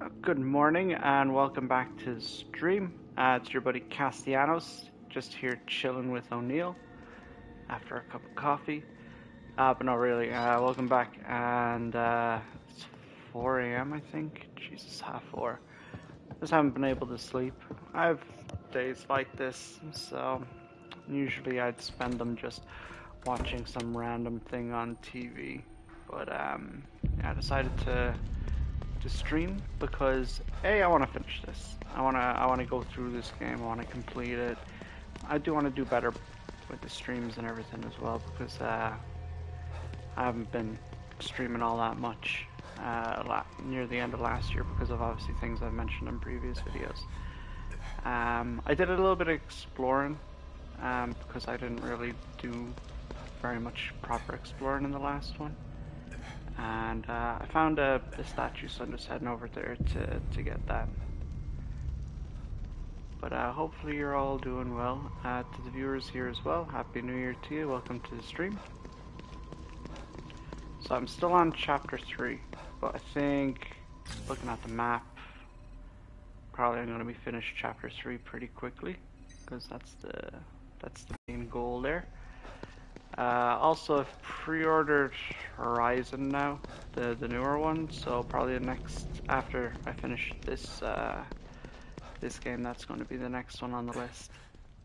Good morning and welcome back to the stream. Uh, it's your buddy Castellanos, just here chilling with O'Neal after a cup of coffee. Uh, but not really. Uh, welcome back, and uh, it's 4 a.m. I think. Jesus, half four. Just haven't been able to sleep. I have days like this, so usually I'd spend them just watching some random thing on TV. But um, I decided to to stream because a I want to finish this. I want to I want to go through this game. I want to complete it. I do want to do better with the streams and everything as well because uh, I haven't been streaming all that much uh, near the end of last year because of obviously things I've mentioned in previous videos. Um, I did a little bit of exploring um, because I didn't really do very much proper exploring in the last one and uh, I found a, a statue, so I'm just heading over there to, to get that. But uh, hopefully you're all doing well. Uh, to the viewers here as well, Happy New Year to you. Welcome to the stream. So I'm still on chapter 3, but I think, looking at the map, probably I'm going to be finished chapter 3 pretty quickly, because that's the, that's the main goal there. Uh, also, I've pre-ordered Horizon now, the the newer one. So probably the next after I finish this uh, this game, that's going to be the next one on the list.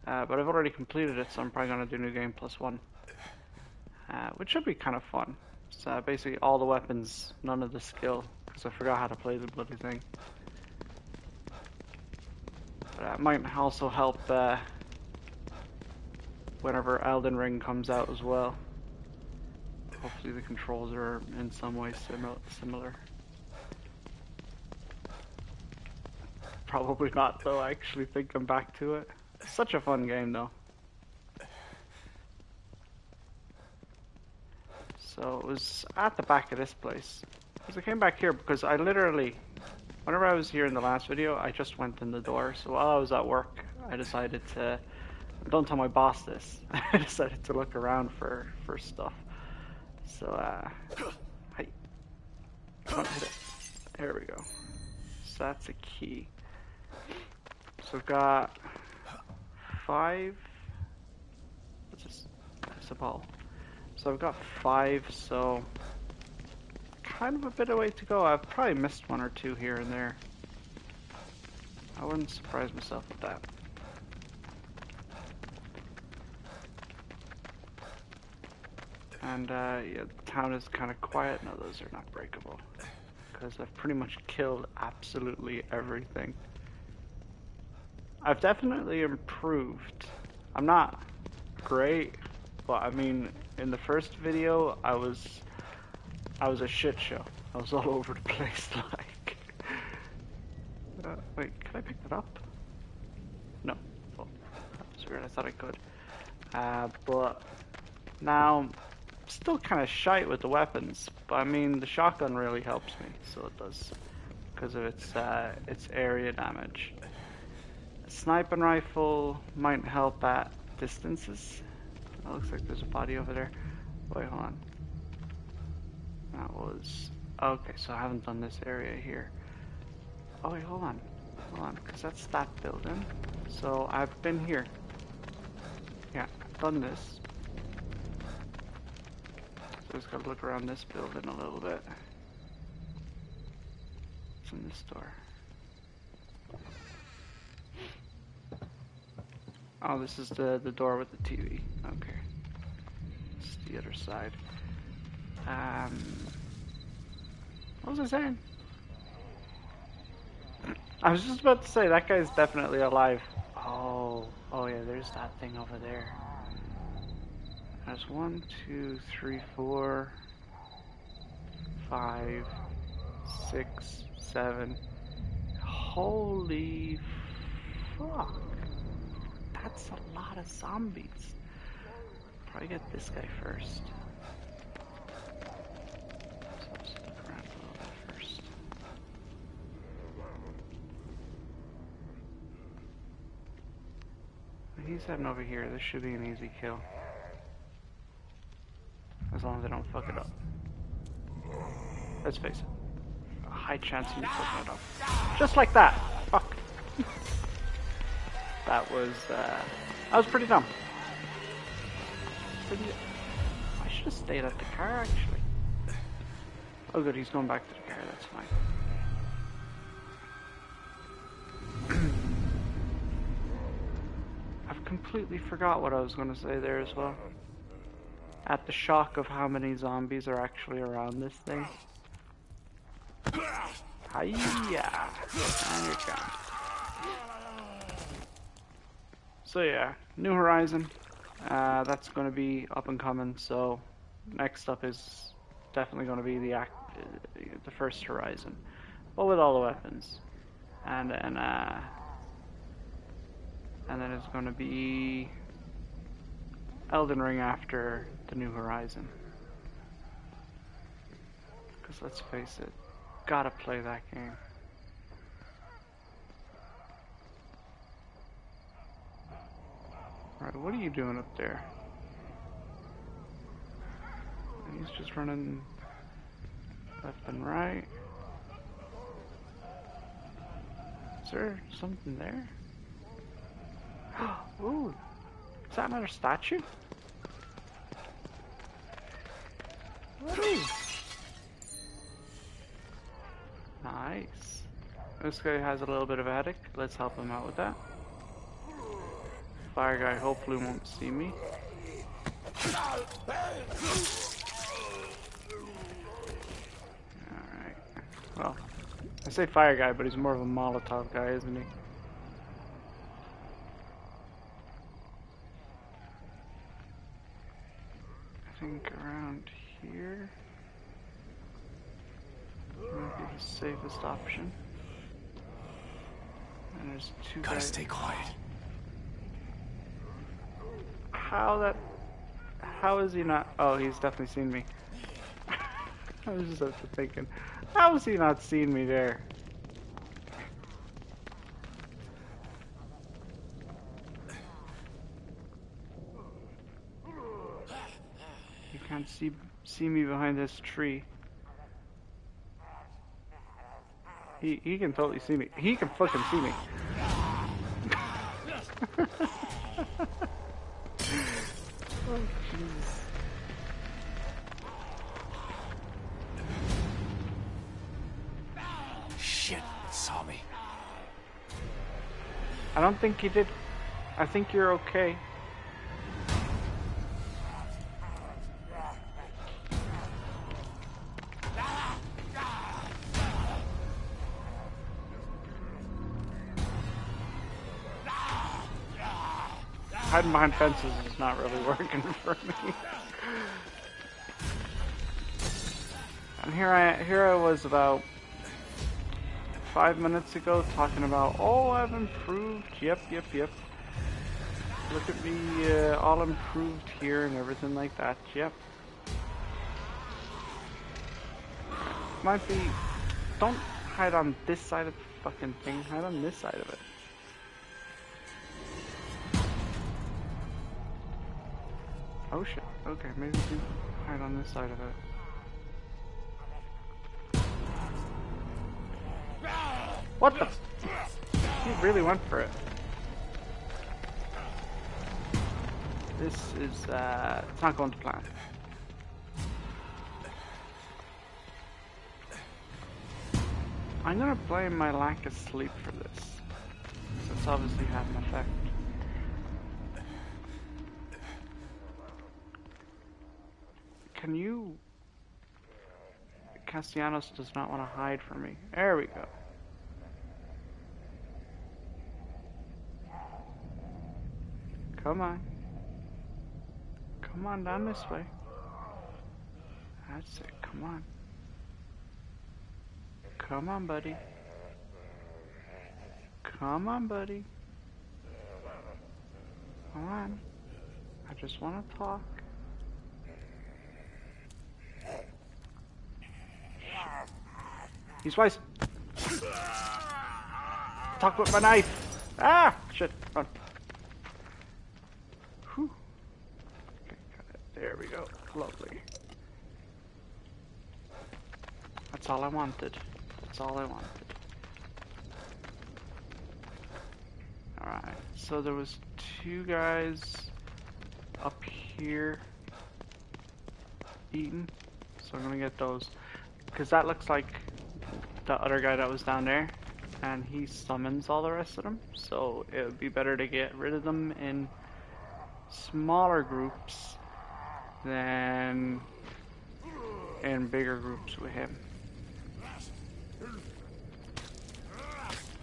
Uh, but I've already completed it, so I'm probably going to do New Game Plus One, uh, which should be kind of fun. So basically, all the weapons, none of the skill, because I forgot how to play the bloody thing. But that might also help. Whenever Elden Ring comes out as well. Hopefully the controls are in some way simi- similar. Probably not though, I actually think I'm back to it. It's such a fun game though. So it was at the back of this place. Because I came back here because I literally, whenever I was here in the last video, I just went in the door. So while I was at work, I decided to don't tell my boss this. I decided to look around for for stuff. So uh, it. There we go. So that's a key. So I've got five. What's this? It's a ball. So I've got five. So kind of a bit of way to go. I've probably missed one or two here and there. I wouldn't surprise myself with that. And uh, yeah, the town is kind of quiet. No, those are not breakable. Because I've pretty much killed absolutely everything. I've definitely improved. I'm not great, but I mean, in the first video, I was, I was a shit show. I was all over the place, like. Uh, wait, can I pick that up? No. Oh, that was weird. I thought I could. Uh, but now still kind of shite with the weapons, but I mean the shotgun really helps me, so it does, because of its uh, its area damage. A sniping rifle might help at distances. It looks like there's a body over there. Wait, hold on. That was okay. So I haven't done this area here. Oh wait, hold on, hold on, because that's that building. So I've been here. Yeah, I've done this. Just gotta look around this building a little bit. It's in this door? Oh, this is the the door with the TV. Okay, it's the other side. Um, what was I saying? I was just about to say that guy's definitely alive. Oh, oh yeah, there's that thing over there. There's one, two, three, four, five, six, seven. Holy fuck. That's a lot of zombies. Probably get this guy first. He's heading over here. This should be an easy kill. As long as I don't fuck it up. Let's face it. A high chance of me fucking it up. Just like that. Fuck. that was, uh, that was pretty dumb. Pretty, I should have stayed at the car, actually. Oh good, he's going back to the car, that's fine. I've completely forgot what I was going to say there as well. At the shock of how many zombies are actually around this thing. Hiya! You're. So yeah, New Horizon. Uh, that's going to be up and coming. So next up is definitely going to be the act, uh, the first Horizon, but with all the weapons, and then uh, and then it's going to be Elden Ring after the New Horizon. Because let's face it, gotta play that game. Alright, what are you doing up there? He's just running left and right. Is there something there? Ooh, is that another statue? Ooh. Nice. This guy has a little bit of attic. Let's help him out with that. Fire guy hopefully won't see me. Alright. Well, I say fire guy, but he's more of a Molotov guy, isn't he? I think around here might be the safest option. And there's two Gotta guys. stay quiet. How that? How is he not? Oh, he's definitely seen me. I was just thinking, how has he not seen me there? You can't see see me behind this tree. He he can totally see me. He can fucking see me. Oh, Jesus. Shit, saw me. I don't think you did. I think you're okay. Hiding behind fences is not really working for me. And here I here I was about five minutes ago talking about, oh, I've improved. Yep, yep, yep. Look at me, uh, all improved here and everything like that. Yep. Might be. Don't hide on this side of the fucking thing. Hide on this side of it. Oh shit. Okay, maybe do hide on this side of it. What the? He really went for it. This is, uh, it's not going to plan. I'm gonna blame my lack of sleep for this. It's obviously had an effect. Can you... Castellanos does not want to hide from me. There we go. Come on. Come on down this way. That's it. Come on. Come on, buddy. Come on, buddy. Come on. I just want to talk. He's twice. Talk with my knife. Ah! Shit. Run. Whew. Okay. There we go. Lovely. That's all I wanted. That's all I wanted. Alright, so there was two guys up here eating. So I'm gonna get those. Because that looks like the other guy that was down there. And he summons all the rest of them. So it would be better to get rid of them in smaller groups than in bigger groups with him.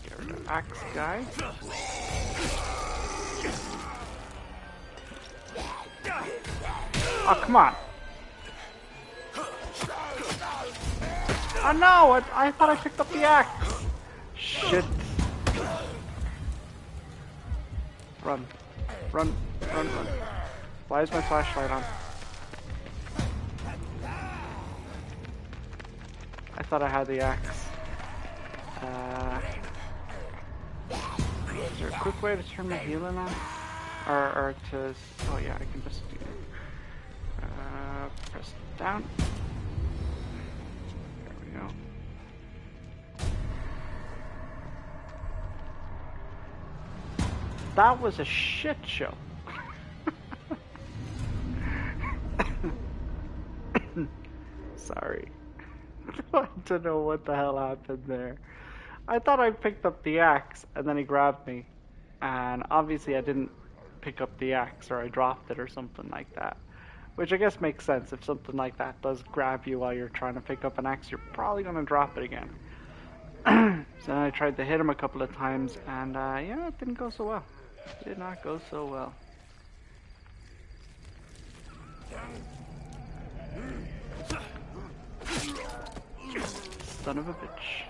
Get rid of axe guy. Oh, come on. Oh no, I, I thought I picked up the axe. Shit. Run. Run, run, run. Why is my flashlight on? I thought I had the axe. Uh, is there a quick way to turn my healing on? Or, or to... Oh yeah, I can just do... Uh, press down. That was a shit show. Sorry. I don't know what the hell happened there. I thought I picked up the axe and then he grabbed me. And obviously I didn't pick up the axe or I dropped it or something like that. Which I guess makes sense. If something like that does grab you while you're trying to pick up an axe, you're probably going to drop it again. so I tried to hit him a couple of times and uh, yeah, it didn't go so well. It did not go so well. Son of a bitch.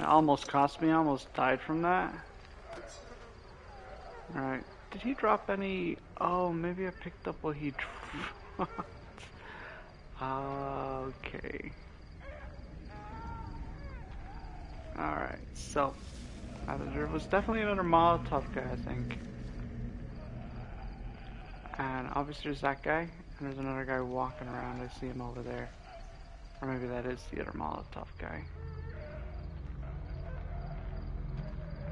It almost cost me, almost died from that. Alright, did he drop any... Oh, maybe I picked up what he dropped. okay. Alright, so... Uh, there was definitely another Molotov guy, I think. And obviously there's that guy, and there's another guy walking around, I see him over there. Or maybe that is the other Molotov guy.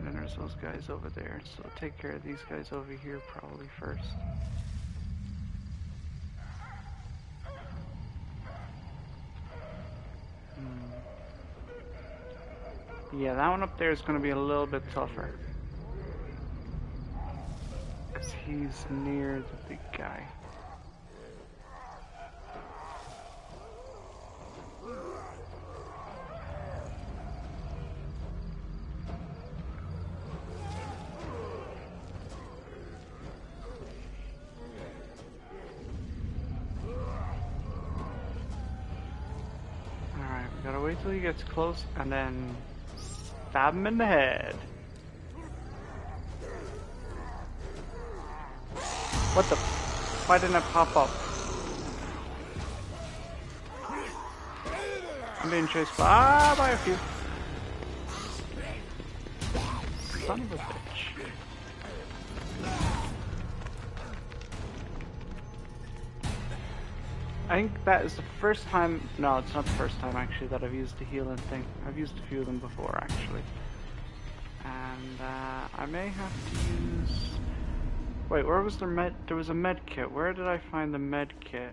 And then there's those guys over there. So take care of these guys over here probably first. Hmm. Yeah, that one up there is going to be a little bit tougher. Because he's near the big guy. Gets close and then stab him in the head. What the? Why didn't it pop up? I'm being chased by, by a few. Son of a bitch. I think that is the first time, no it's not the first time actually that I've used the healing thing. I've used a few of them before actually. And uh, I may have to use... Wait, where was the med... There was a med kit. Where did I find the med kit?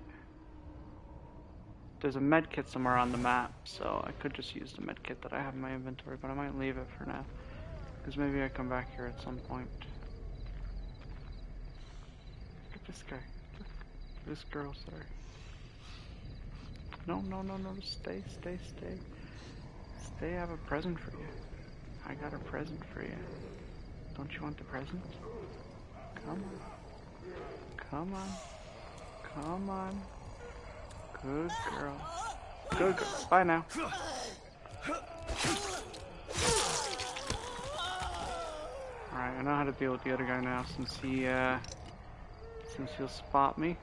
There's a med kit somewhere on the map, so I could just use the med kit that I have in my inventory, but I might leave it for now. Because maybe I come back here at some point. Look at this guy. This girl, sorry. No, no, no, no, stay, stay, stay. Stay, I have a present for you. I got a present for you. Don't you want the present? Come on. Come on. Come on. Good girl. Good girl. Bye now. Alright, I know how to deal with the other guy now since he, uh, since he'll spot me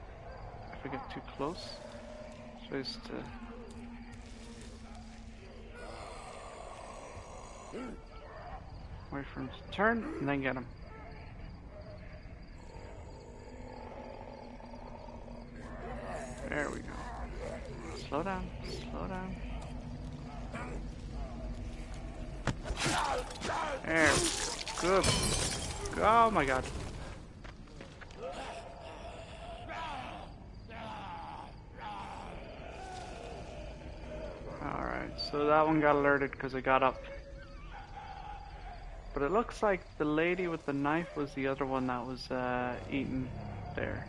if I get too close. Supposed uh, to... Wait for him to turn and then get him. There we go. Slow down, slow down. There. Good. Oh my god. Alright, so that one got alerted because it got up. But it looks like the lady with the knife was the other one that was uh, eaten there.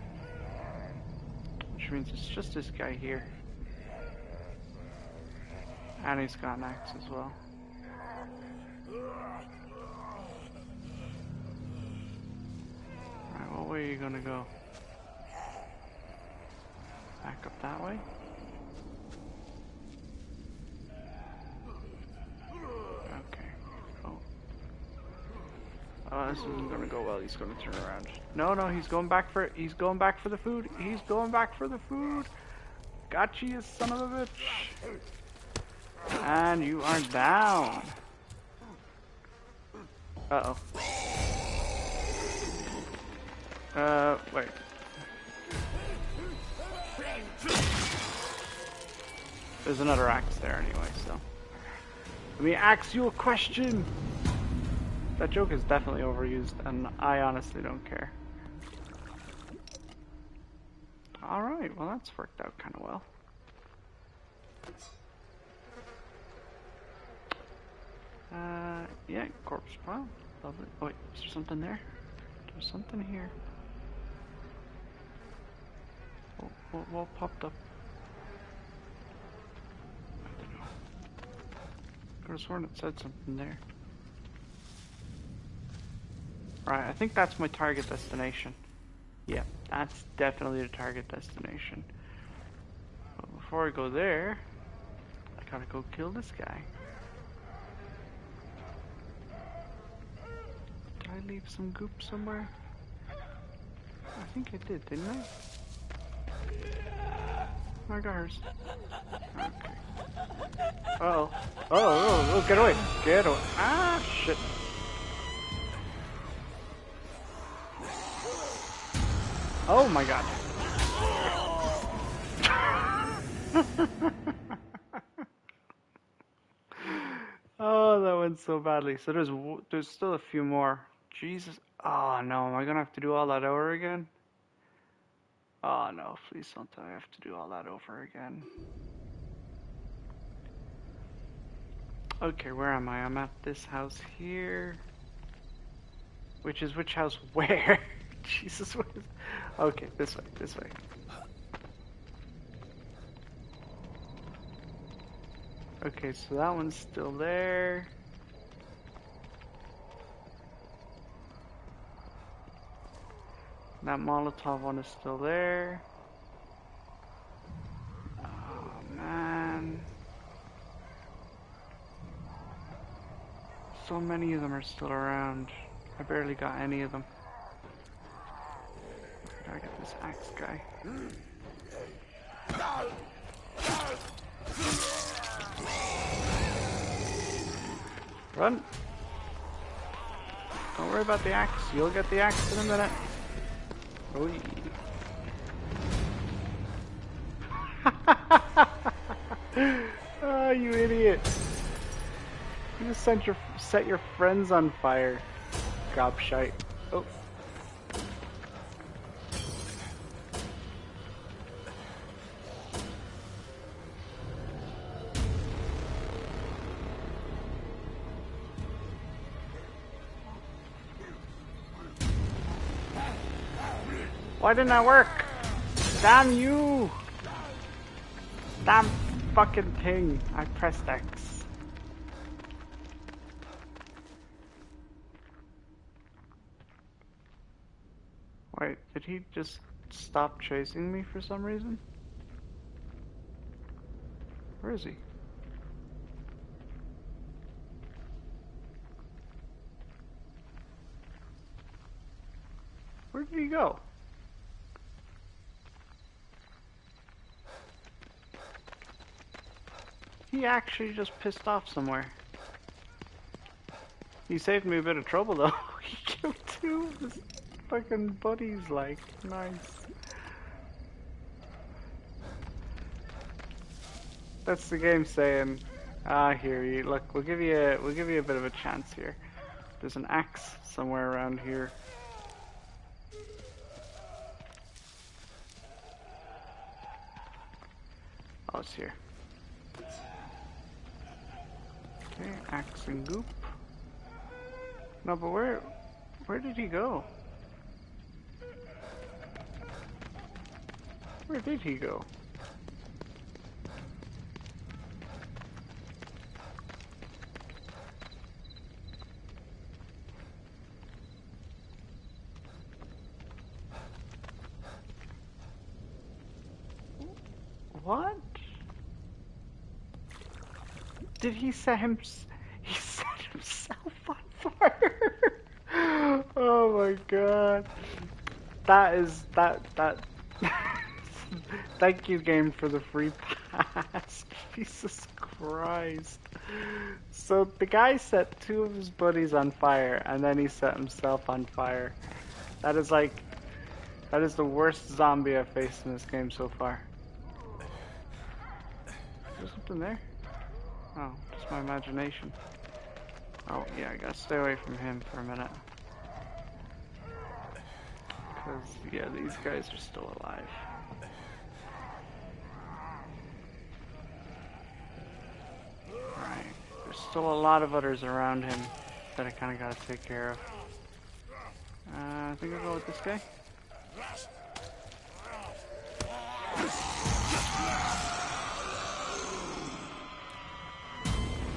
Which means it's just this guy here. And he's got an axe as well. Alright, what way are you gonna go? Back up that way? Okay. Oh. Oh, this isn't gonna go well. He's gonna turn around. No, no, he's going back for He's going back for the food. He's going back for the food. Got you, son of a bitch. And you are down. Uh oh. Uh, wait. There's another axe there anyway, so. Let me ask you a question! That joke is definitely overused, and I honestly don't care. Alright, well that's worked out kind of well. Uh, yeah, corpse pile. Lovely. Oh wait, is there something there? There's something here. What, what, what popped up? I don't know. Could have sworn it said something there. Right, I think that's my target destination. Yeah, that's definitely the target destination. But before I go there, I gotta go kill this guy. Did I leave some goop somewhere? I think I did, didn't I? My gosh. Okay. Uh oh. Oh, oh, oh, get away. Get away. Ah, shit. Oh my god. oh, that went so badly. So there's there's still a few more. Jesus. Oh no, am I gonna have to do all that over again? Oh no, please don't I have to do all that over again. Okay, where am I? I'm at this house here. Which is which house where? Jesus, what is... Okay, this way, this way. Okay, so that one's still there. That Molotov one is still there. Oh, man. So many of them are still around. I barely got any of them. Gotta get this axe guy. Run! Don't worry about the axe. You'll get the axe in a minute. Oh, oh, you idiot! You just sent your set your friends on fire. Gobshite. Oh. Why didn't that work? Damn you! Damn fucking thing. I pressed X. Wait, did he just stop chasing me for some reason? Where is he? Where did he go? He actually just pissed off somewhere. He saved me a bit of trouble though. he killed two of his fucking buddies like. Nice. That's the game saying, Ah, here you look. We'll give you a, we'll give you a bit of a chance here. There's an axe somewhere around here. Oh, it's here. Okay, axe and goop. No, but where, where did he go? Where did he go? What? Did he set him? He set himself on fire. oh my god. That is that that. Thank you, game, for the free pass. Jesus Christ. So the guy set two of his buddies on fire, and then he set himself on fire. That is like, that is the worst zombie I've faced in this game so far. Is something there? Oh, just my imagination. Oh, yeah, I gotta stay away from him for a minute. Because, yeah, these guys are still alive. Right. There's still a lot of others around him that I kind of gotta take care of. Uh, I think I'll go with this guy.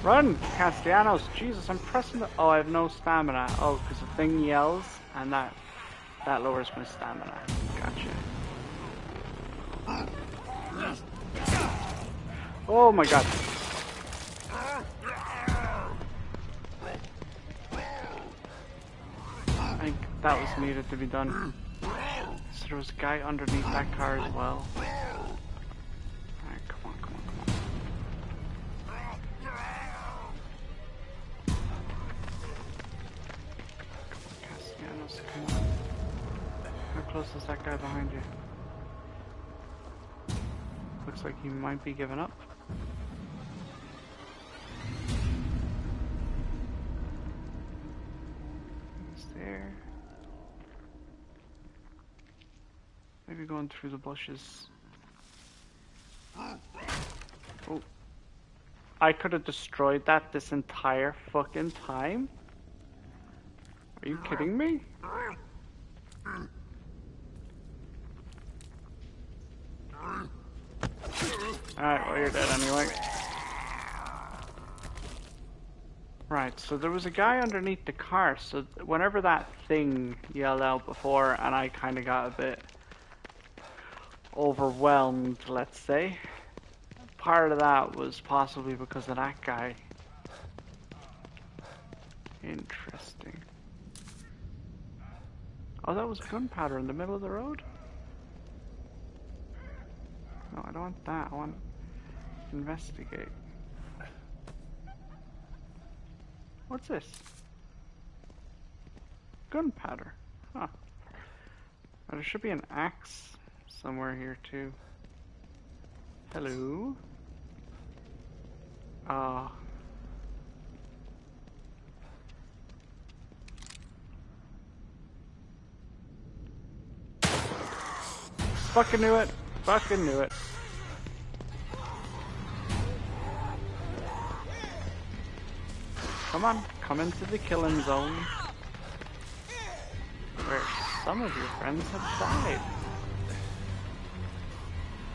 Run, Castellanos! Jesus, I'm pressing the. Oh, I have no stamina. Oh, because the thing yells, and that that lowers my stamina. Gotcha. Oh my god. I think that was needed to be done. So there was a guy underneath that car as well. Looks like he might be giving up. He's there. Maybe going through the bushes. Oh. I could have destroyed that this entire fucking time? Are you kidding me? Alright, well you're dead anyway. Right, so there was a guy underneath the car, so whenever that thing yelled out before and I kinda got a bit overwhelmed, let's say. Part of that was possibly because of that guy. Interesting. Oh, that was gunpowder in the middle of the road? No, I don't want that. I want investigate. What's this? Gunpowder. Huh. Oh, there should be an axe somewhere here too. Hello. Ah. Fucking knew it. Fucking knew it. Come on, come into the killing zone. Where some of your friends have died.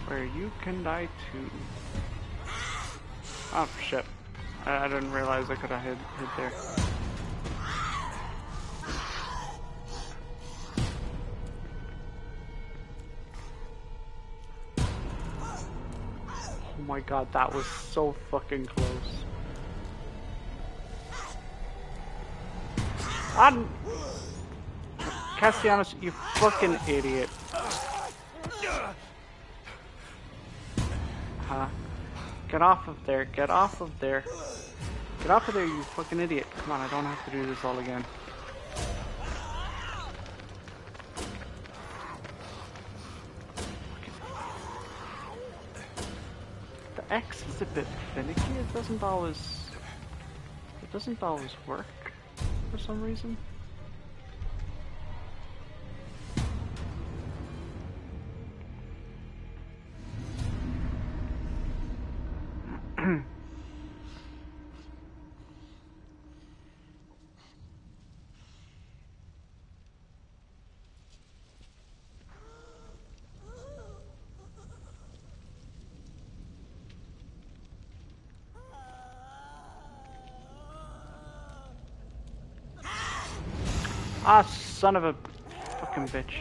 Where you can die too. Oh shit. I, I didn't realize I could have hid there. Oh my god, that was so fucking close. I'm... Castellanos, you fucking idiot. Huh? Get off of there, get off of there. Get off of there, you fucking idiot. Come on, I don't have to do this all again. The X is a bit finicky. It doesn't always. It doesn't always work for some reason. Ah, son of a fucking bitch.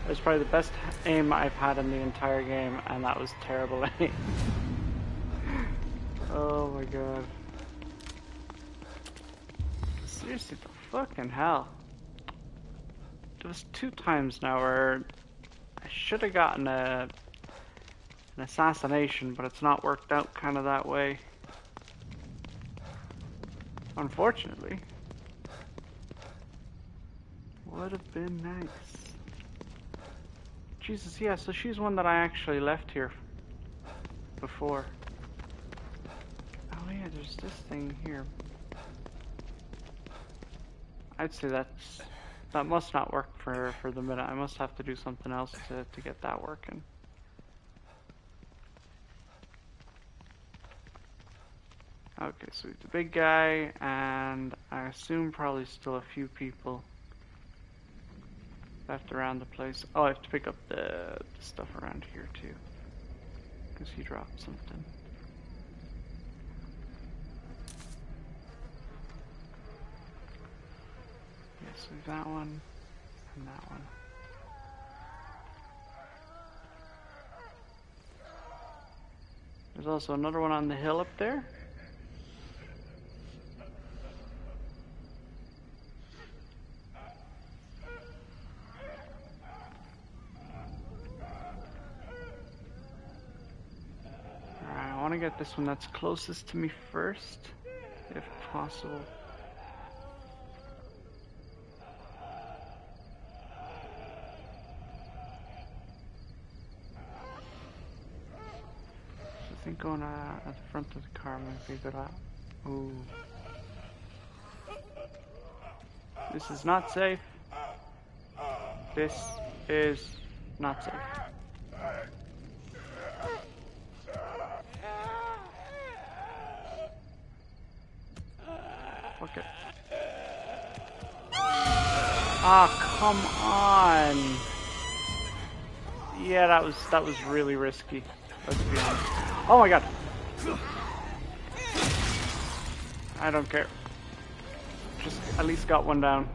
That was probably the best aim I've had in the entire game, and that was terrible aim. oh my god. Seriously, the fucking hell. It was two times now where should have gotten a an assassination, but it's not worked out kind of that way. Unfortunately. Would have been nice. Jesus, yeah, so she's one that I actually left here before. Oh yeah, there's this thing here. I'd say that's that must not work for, for the minute. I must have to do something else to, to get that working. Okay, so the big guy, and I assume probably still a few people left around the place. Oh, I have to pick up the, the stuff around here too. Because he dropped something. So that one and that one. There's also another one on the hill up there. Alright, I want to get this one that's closest to me first, if possible. Going uh, at the front of the car might be a good out. Ooh. This is not safe. This is not safe. Okay. Ah, oh, come on. Yeah, that was that was really risky. Let's be honest. Oh my god. I don't care. Just at least got one down.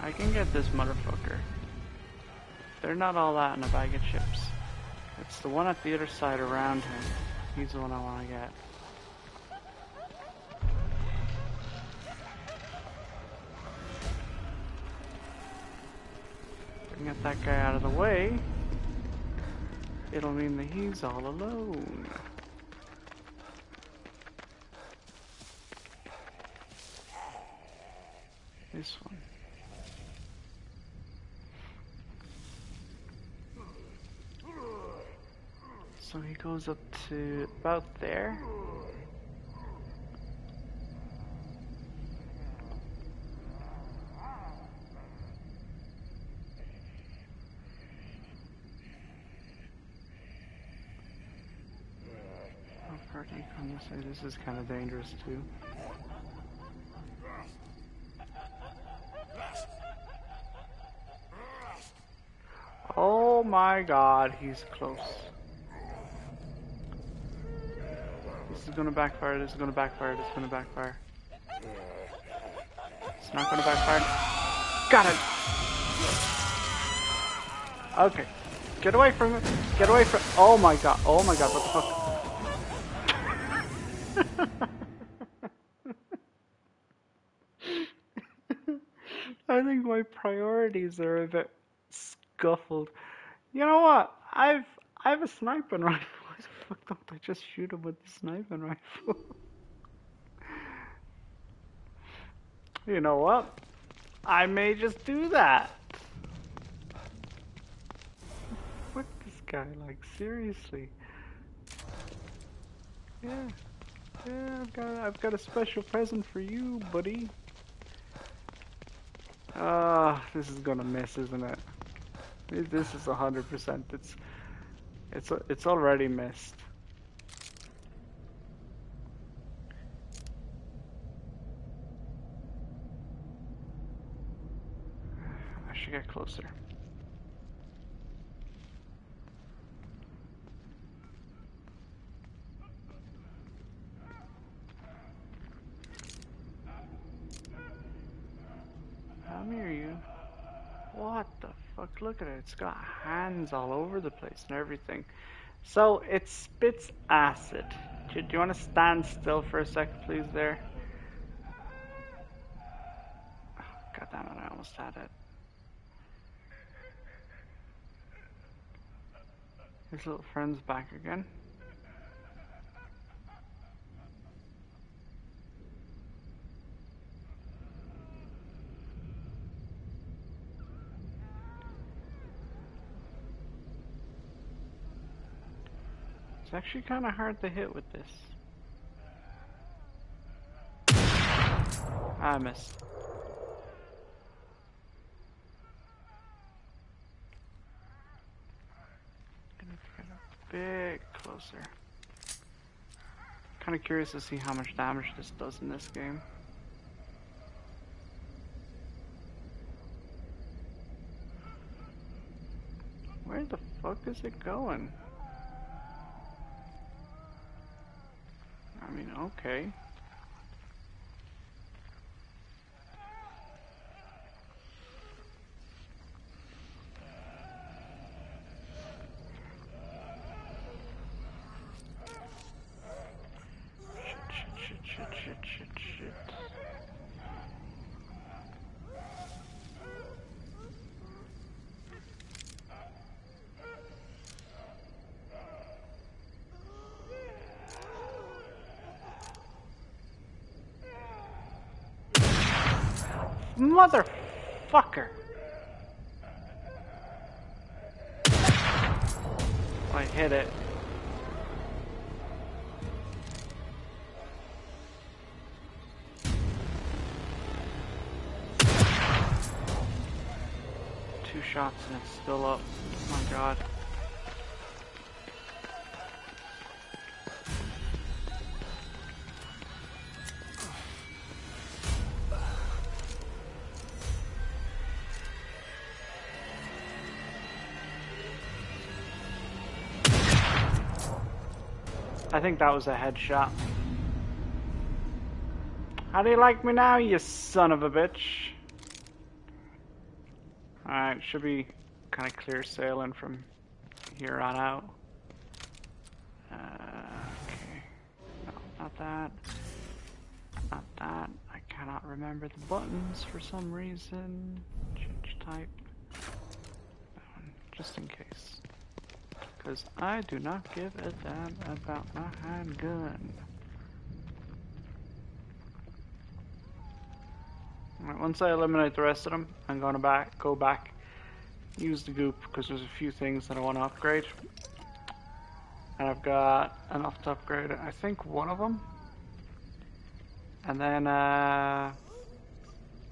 I can get this motherfucker. They're not all that in a bag of chips. It's the one at the other side around him. He's the one I want to get. That guy out of the way, it'll mean that he's all alone. This one. So he goes up to about there. This is kind of dangerous too. Oh my god, he's close. This is gonna backfire, this is gonna backfire, this is gonna backfire. It's not gonna backfire. Got it! Okay. Get away from it! Get away from- Oh my god, oh my god, what the fuck? I think my priorities are a bit scuffled. You know what? I've I have a sniping rifle. Why the fuck don't I just shoot him with the sniping rifle? you know what? I may just do that. Fuck this guy, like seriously. Yeah. Yeah, I've got I've got a special present for you, buddy. Ah, this is gonna miss, isn't it? This is a hundred percent. It's it's it's already missed. I should get closer. How near you? What the fuck? Look at it. It's got hands all over the place and everything. So it spits acid. Do, do you want to stand still for a second, please, there? Oh, God damn it, I almost had it. His little friend's back again. It's actually kind of hard to hit with this. Ah, I missed. Gonna get a bit closer. Kind of curious to see how much damage this does in this game. Where the fuck is it going? Mean, okay. Shit, shit, shit, shit, shit, shit, shit. Motherfucker! I hit it. Two shots and it's still up. Oh my god. Think that was a headshot. How do you like me now, you son of a bitch? Alright, should be kind of clear sailing from here on out. Uh, okay. No, not that. Not that. I cannot remember the buttons for some reason. Change type. That one, just in case. Because I do not give a damn about my handgun. Once I eliminate the rest of them, I'm gonna back, go back, use the goop, because there's a few things that I want to upgrade. And I've got enough to upgrade, I think, one of them. And then, uh,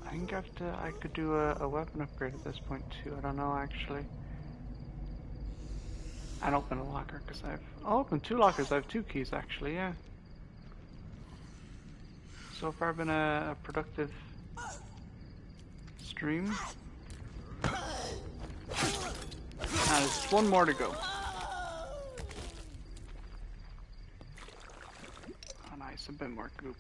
I think I have to, I could do a, a weapon upgrade at this point too, I don't know actually. I'd open a locker because I've I'll open two lockers. I have two keys actually. Yeah. So far, been a, a productive stream. Ah, there's one more to go. Oh, nice, a bit more goop.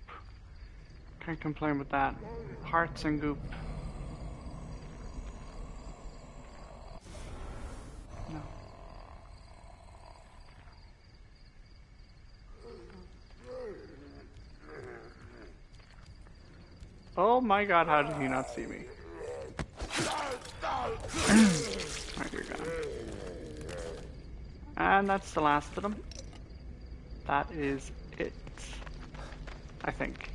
Can't complain with that. Hearts and goop. Oh my god, how did he not see me? You're gone. And that's the last of them. That is it. I think.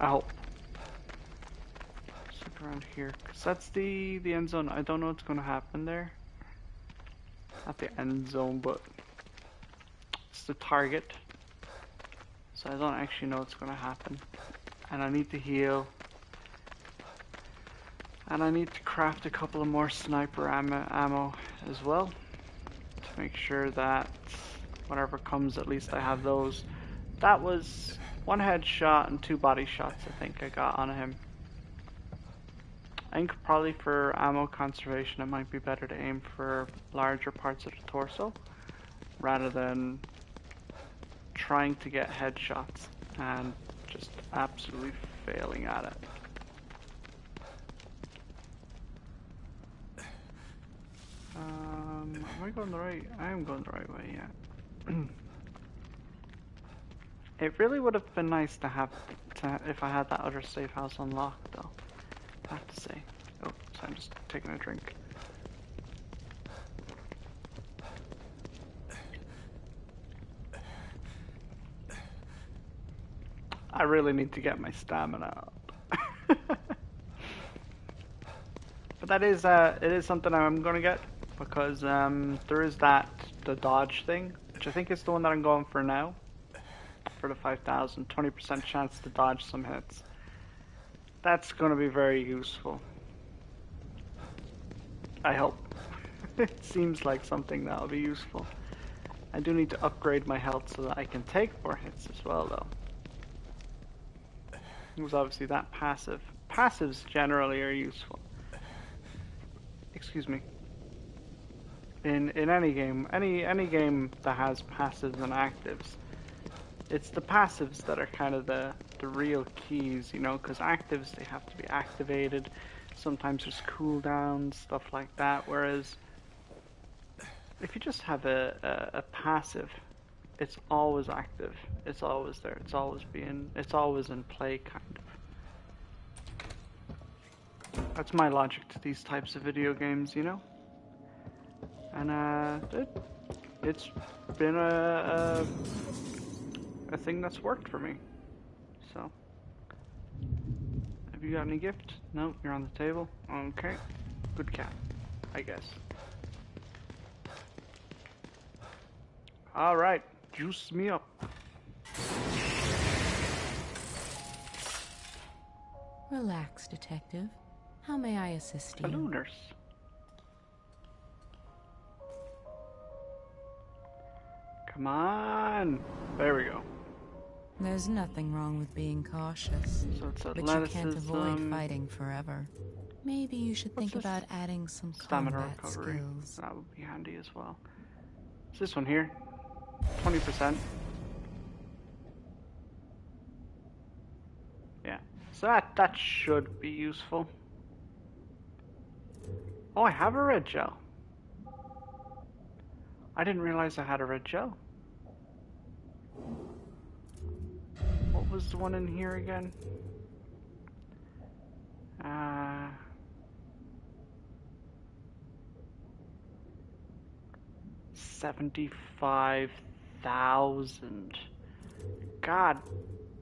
I hope. Look around here, because that's the, the end zone. I don't know what's going to happen there. Not the end zone, but it's the target. So I don't actually know what's going to happen. And I need to heal. And I need to craft a couple of more sniper ammo, ammo as well. To make sure that whatever comes, at least I have those. That was one headshot and two body shots I think I got on him. I think probably for ammo conservation it might be better to aim for larger parts of the torso rather than trying to get headshots and just absolutely failing at it. Um, am I going the right? I am going the right way, yeah. it really would have been nice to have to, if I had that other safe house unlocked, though. I have to say. Oh, so I'm just taking a drink. I really need to get my stamina up. but that is, uh, it is something I'm gonna get because um, there is that the dodge thing, which I think is the one that I'm going for now. For the 5,000, 20% chance to dodge some hits. That's going to be very useful. I hope. it seems like something that'll be useful. I do need to upgrade my health so that I can take more hits as well, though. It was obviously that passive. Passives generally are useful. Excuse me in in any game, any any game that has passives and actives, it's the passives that are kind of the the real keys, you know, because actives they have to be activated. Sometimes there's cooldowns, stuff like that. Whereas if you just have a, a, a passive, it's always active. It's always there. It's always being. It's always in play, kind of. That's my logic to these types of video games, you know and uh, it, it's been a, a, a thing that's worked for me. So, have you got any gift? No, you're on the table. Okay, good cat, I guess. All right, juice me up. Relax, detective. How may I assist you? Hello, nurse. Come on. There we go. There's nothing wrong with being cautious. So it's but you can't avoid fighting forever. Maybe you should think about adding some stamina combat recovery. skills. That would be handy as well. Is this one here? 20%. Yeah. So that that should be useful. Oh, I have a red gel. I didn't realize I had a red gel. What was the one in here again? Uh, Seventy-five thousand. God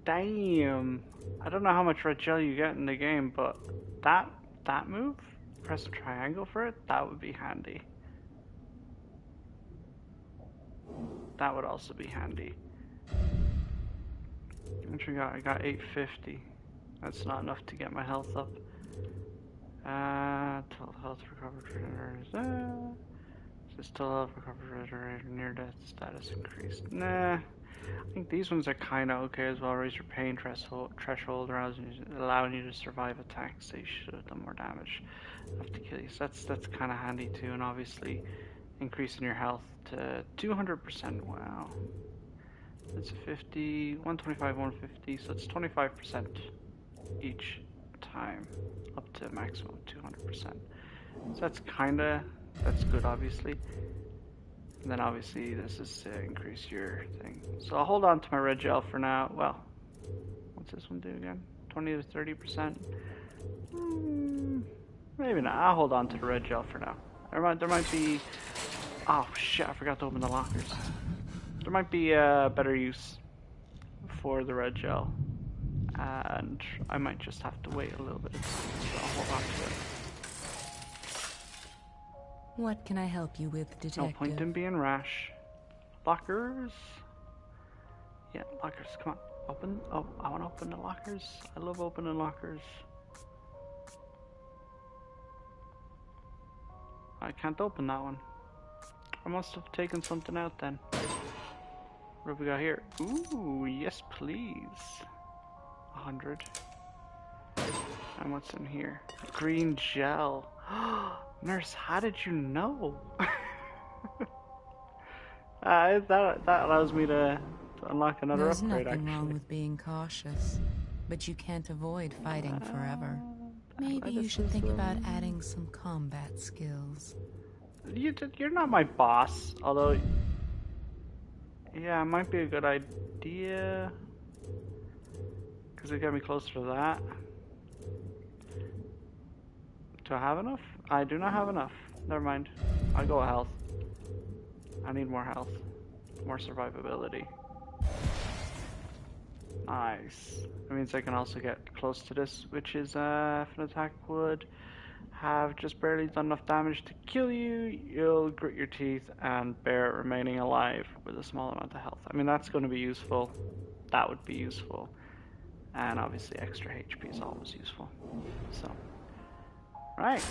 damn. I don't know how much red gel you get in the game, but that that move, press triangle for it, that would be handy. That would also be handy. What we got? I got 850. That's not enough to get my health up. Uh, total health regenerators. Uh, is total health recovered near death status increased? Nah. I think these ones are kind of okay as well. Raise your pain threshold, threshold allowing you to survive attacks. So you should have done more damage. Have to kill you. So that's that's kind of handy too, and obviously increasing your health to 200%. Wow. That's 50, 125, 150, so it's 25% each time, up to a maximum of 200%. So that's kinda, that's good obviously. And then obviously this is to increase your thing. So I'll hold on to my red gel for now. Well, what's this one do again? 20 to 30%? Mm, maybe not. I'll hold on to the red gel for now. There might, there might be Oh shit, I forgot to open the lockers. There might be a better use for the red gel. And I might just have to wait a little bit. So I'll hold on to it. What can I help you with, detective? No point in being rash. Lockers. Yeah, lockers. Come on. Open. Oh, I want to open the lockers. I love opening lockers. I can't open that one. I must have taken something out then. What have we got here? Ooh, yes please. A hundred. And what's in here? Green gel. Nurse, how did you know? uh, that that allows me to, to unlock another There's upgrade. nothing actually. wrong with being cautious, but you can't avoid fighting forever. Maybe you should think about adding some combat skills. You, you're not my boss, although. Yeah, it might be a good idea. Because it get me closer to that. Do I have enough? I do not have enough. Never mind. I'll go with health. I need more health. More survivability. Nice. That means I can also get close to this, which is uh, an attack would have just barely done enough damage to kill you, you'll grit your teeth and bear remaining alive with a small amount of health. I mean, that's going to be useful. That would be useful. And obviously, extra HP is always useful. So, right.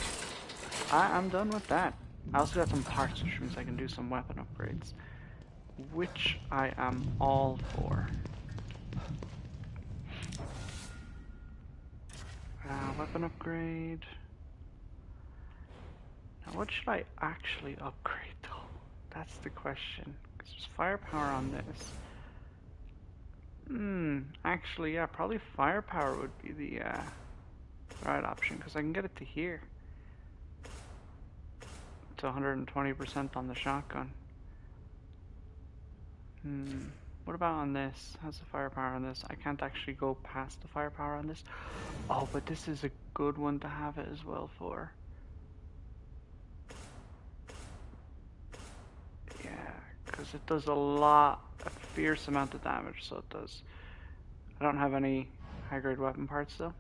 I am done with that. I also got some parts, which means I can do some weapon upgrades. Which I am all for. Uh, weapon upgrade. What should I actually upgrade though? That's the question. Because there's firepower on this. Hmm, actually, yeah, probably firepower would be the uh, right option because I can get it to here. To 120% on the shotgun. Hmm, what about on this? How's the firepower on this? I can't actually go past the firepower on this. Oh, but this is a good one to have it as well for. Yeah, because it does a lot, a fierce amount of damage, so it does. I don't have any high grade weapon parts though.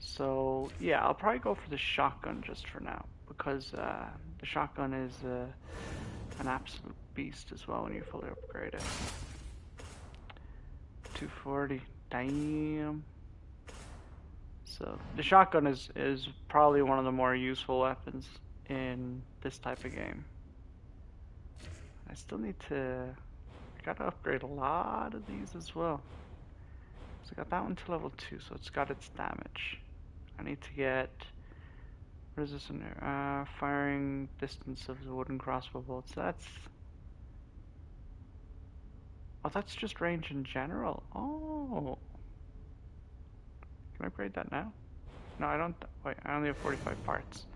So, yeah, I'll probably go for the shotgun just for now, because uh, the shotgun is uh, an absolute beast as well when you fully upgrade it. 240, damn. So, the shotgun is, is probably one of the more useful weapons in this type of game. I still need to. I gotta upgrade a lot of these as well. So I got that one to level 2, so it's got its damage. I need to get. There? Uh, firing distance of the wooden crossbow bolts. That's. Oh, that's just range in general. Oh. Can I upgrade that now? No, I don't. Wait, I only have 45 parts.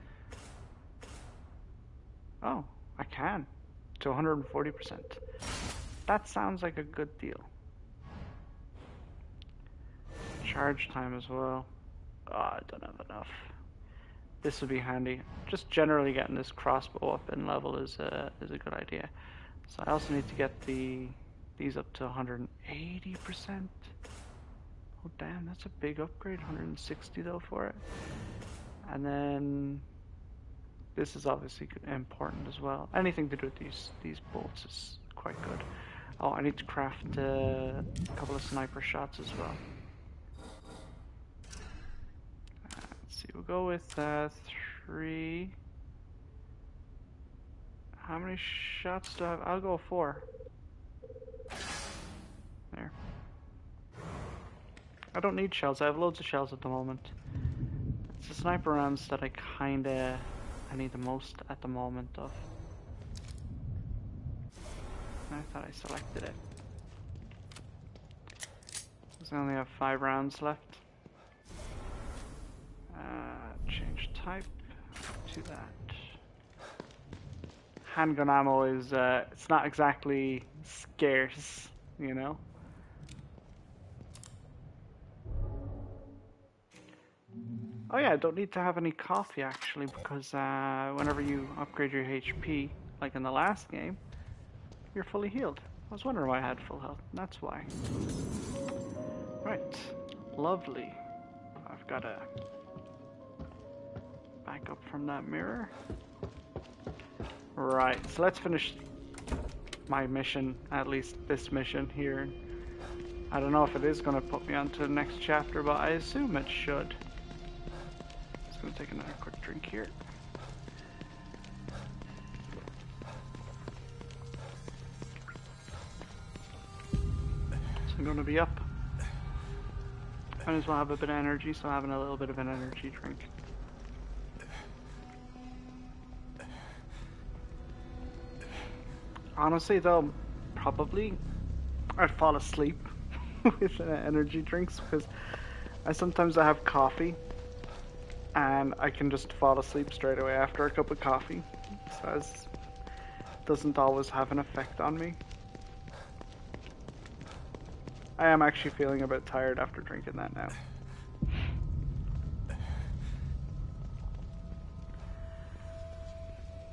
Oh, I can to 140%. That sounds like a good deal. Charge time as well. Oh, I don't have enough. This would be handy. Just generally getting this crossbow up in level is a, is a good idea. So I also need to get the these up to 180%. Oh damn, that's a big upgrade. 160 though for it. And then this is obviously important as well. Anything to do with these these bolts is quite good. Oh, I need to craft uh, a couple of sniper shots as well. Let's see, we'll go with uh, three. How many shots do I have? I'll go four. There. I don't need shells. I have loads of shells at the moment. It's the sniper rounds that I kinda I need the most at the moment of. I thought I selected it. Because I only have five rounds left. Uh, change type to that. Handgun ammo is, uh, it's not exactly scarce, you know? Oh yeah, I don't need to have any coffee actually because uh, whenever you upgrade your HP, like in the last game, you're fully healed. I was wondering why I had full health. That's why. Right. Lovely. I've got to back up from that mirror. Right, so let's finish my mission, at least this mission here. I don't know if it is going to put me on to the next chapter, but I assume it should. Just to take another quick drink here. I'm to be up. Might as well have a bit of energy, so I'm having a little bit of an energy drink. Honestly, though, probably I'd fall asleep with uh, energy drinks because I sometimes I have coffee and I can just fall asleep straight away after a cup of coffee. So it doesn't always have an effect on me. I am actually feeling a bit tired after drinking that now.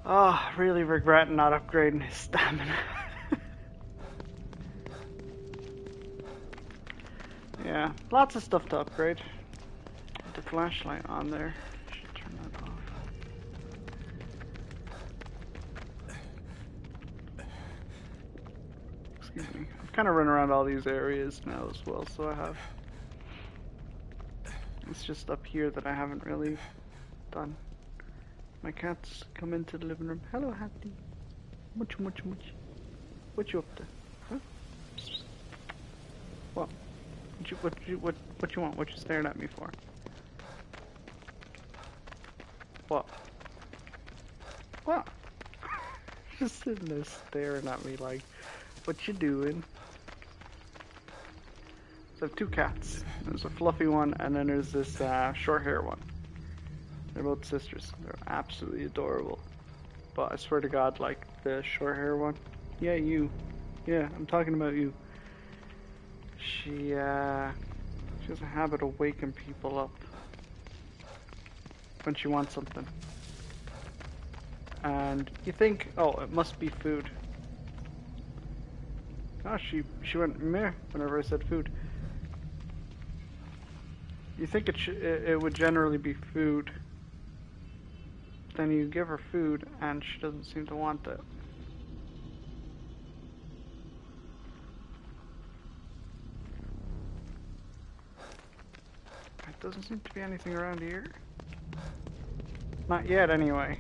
Oh, really regret not upgrading his stamina. yeah, lots of stuff to upgrade. The flashlight on there. Should turn that off. Excuse me. I've kind of run around all these areas now as well, so I have. It's just up here that I haven't really done. My cat's come into the living room. Hello, Hattie. Much, much, much. What you up to? Huh? What? What you, what what you want? What you staring at me for? What? What? Just sitting there staring at me like, what you doing? So I have two cats. There's a fluffy one, and then there's this uh, short hair one. They're both sisters. They're absolutely adorable. But I swear to God, like the short hair one. Yeah, you. Yeah, I'm talking about you. She, uh, she has a habit of waking people up when she wants something. And you think, oh, it must be food. Gosh, she she went meh whenever I said food. You think it, it, it would generally be food then you give her food and she doesn't seem to want it. There doesn't seem to be anything around here. Not yet, anyway.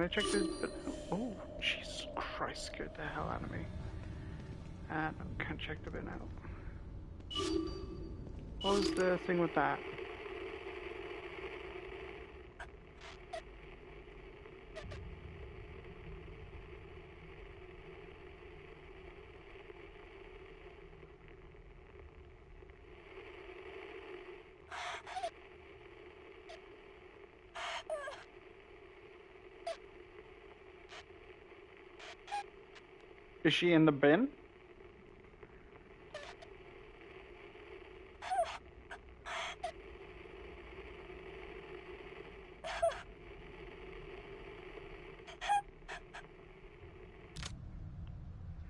Can I check this? Oh, Jesus Christ, scared the hell out of me. Ah, and I can't check the bin out. What was the thing with that? Is she in the bin?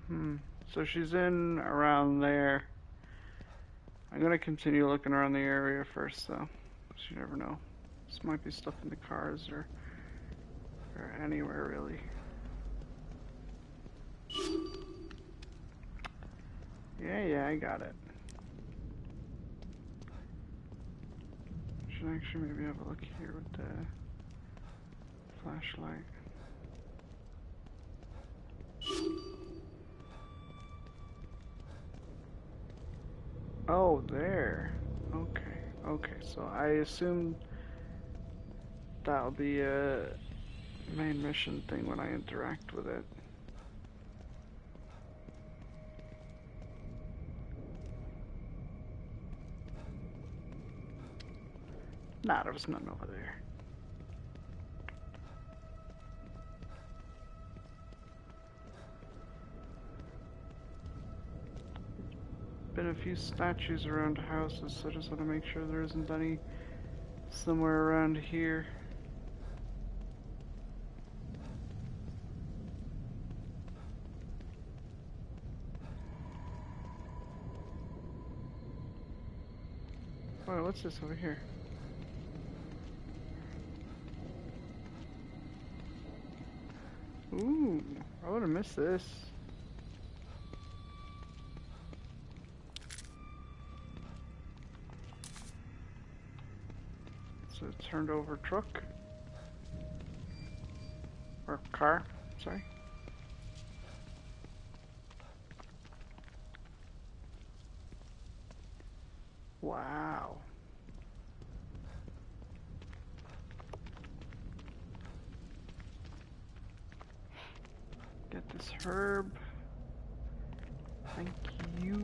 Hmm. So she's in around there. I'm gonna continue looking around the area first though. You never know. This might be stuff in the cars or, or anywhere really. Yeah, yeah, I got it. Should actually maybe have a look here with the flashlight. Oh, there. Okay, okay. So I assume that'll be a main mission thing when I interact with it. Nah, there was none over there. been a few statues around houses, so I just want to make sure there isn't any somewhere around here. What's this over here? Ooh, I would have missed this. It's a turned over truck. Or car, sorry. Wow. Herb. Thank you.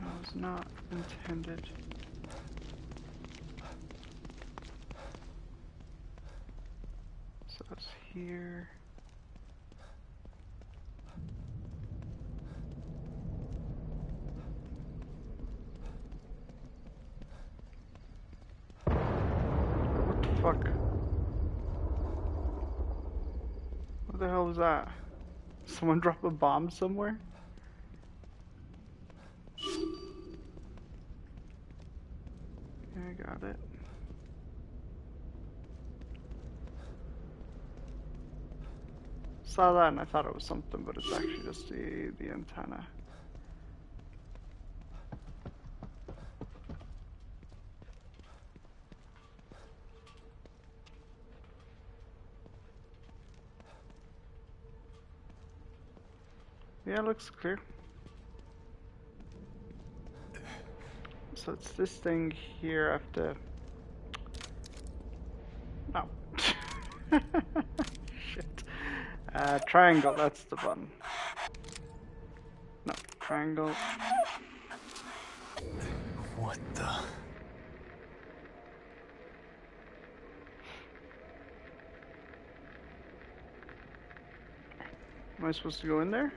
That was not intended. So that's here. What the fuck? What the hell was that? Someone drop a bomb somewhere? I got it. Saw that and I thought it was something, but it's actually just the, the antenna. Yeah, looks clear. So it's this thing here I have to... No. Shit. Uh, triangle, that's the button. No, triangle. What the? Am I supposed to go in there?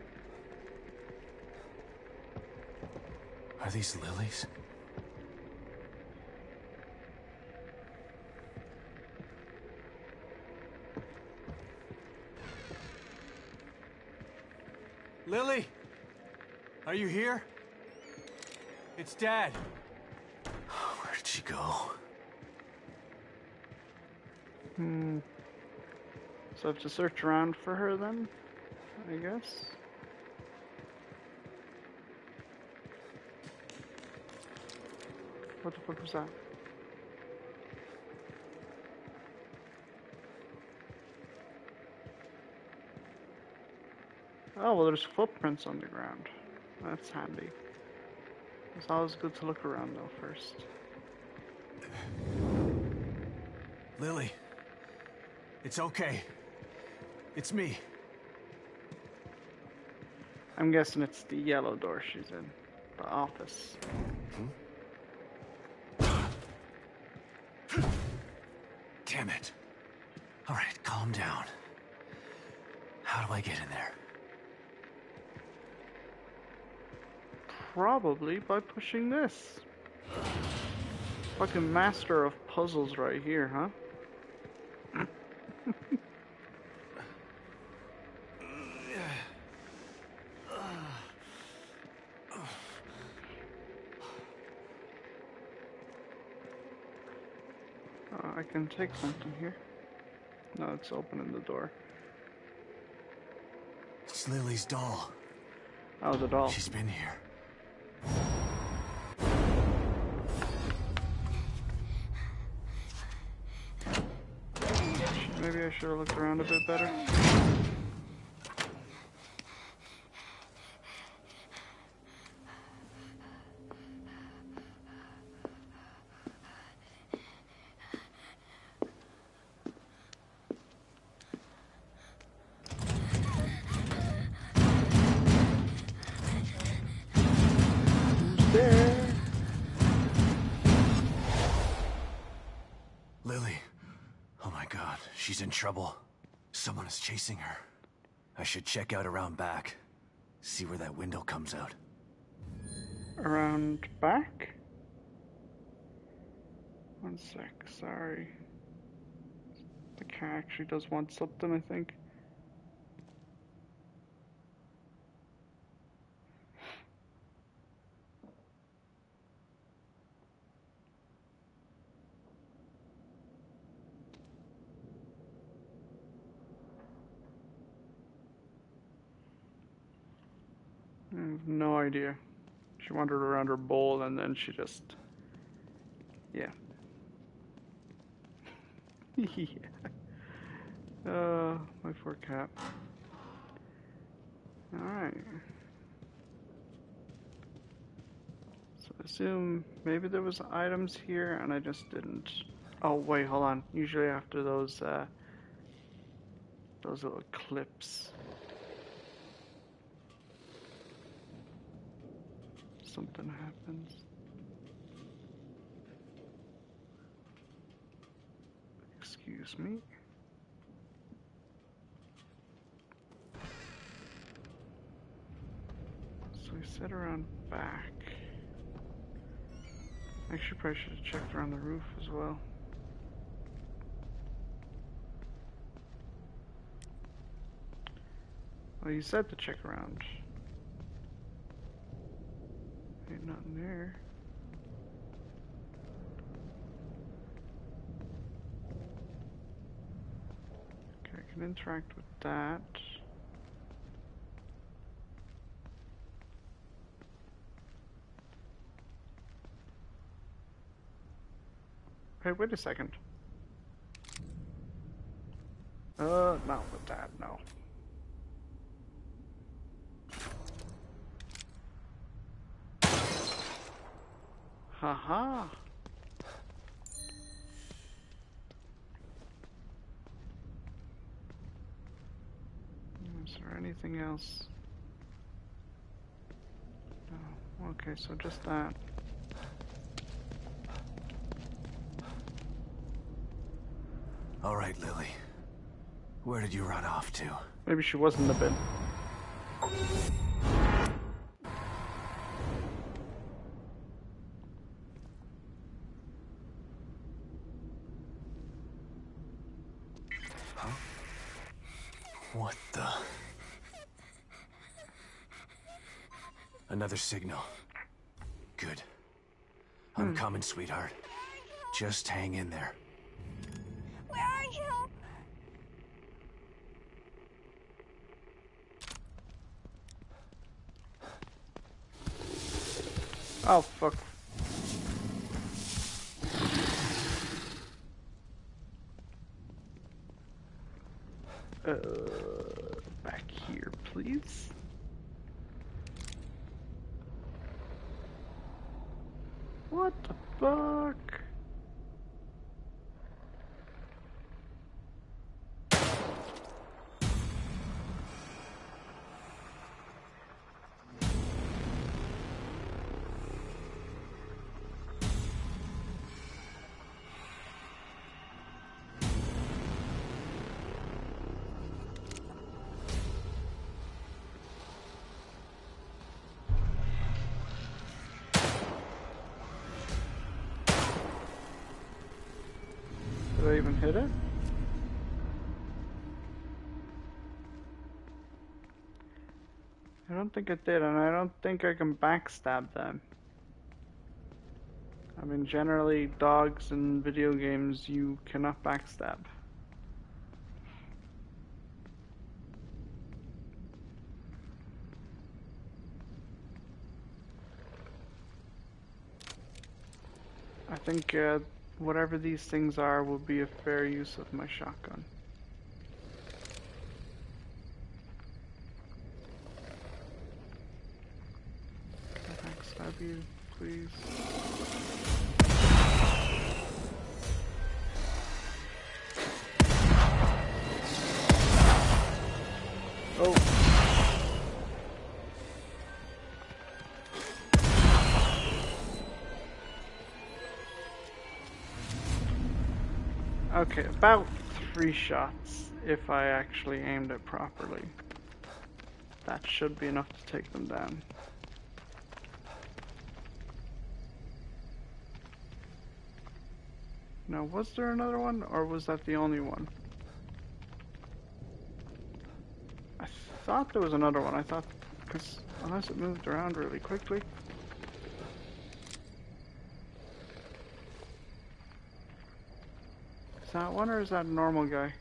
Are these lilies? Lily? Are you here? It's Dad. Where did she go? Hmm. So I have to search around for her then? I guess. What the fuck was that? Oh, well, there's footprints on the ground. That's handy. It's always good to look around though first. Lily. It's okay. It's me. I'm guessing it's the yellow door she's in. The office. Damn it. All right, calm down. How do I get in there? Probably by pushing this. Fucking master of puzzles right here, huh? Uh, I can take something here. No, it's opening the door. It's Lily's doll. Oh, the doll. She's been here. I should have looked around a bit better. Should check out around back. See where that window comes out. Around back? One sec, sorry. The car actually does want something, I think. I have no idea. She wandered around her bowl and then she just. Yeah. yeah. Uh, my poor cat. Alright. So I assume maybe there was items here and I just didn't. Oh wait, hold on. Usually after those, uh, those little clips. Something happens. Excuse me. So we sit around back. Actually, probably should have checked around the roof as well. Well, you said to check around. Ain't nothing there. Okay, I can interact with that. Hey, wait a second. Uh, not with that, no. Haha. Is there anything else? No. Okay, so just that. All right, Lily. Where did you run off to? Maybe she was in the bin. Huh? What the? Another signal. Good. I'm hmm. coming, sweetheart. Just hang in there. Where are you? Oh, fuck. Don't think I did, and I don't think I can backstab them. I mean, generally, dogs in video games, you cannot backstab. I think uh, whatever these things are will be a fair use of my shotgun. Can I backstab you, please? Oh. Okay, about three shots if I actually aimed it properly. That should be enough to take them down. Now, was there another one, or was that the only one? I thought there was another one. I thought, because unless it moved around really quickly. Is that one, or is that a normal guy?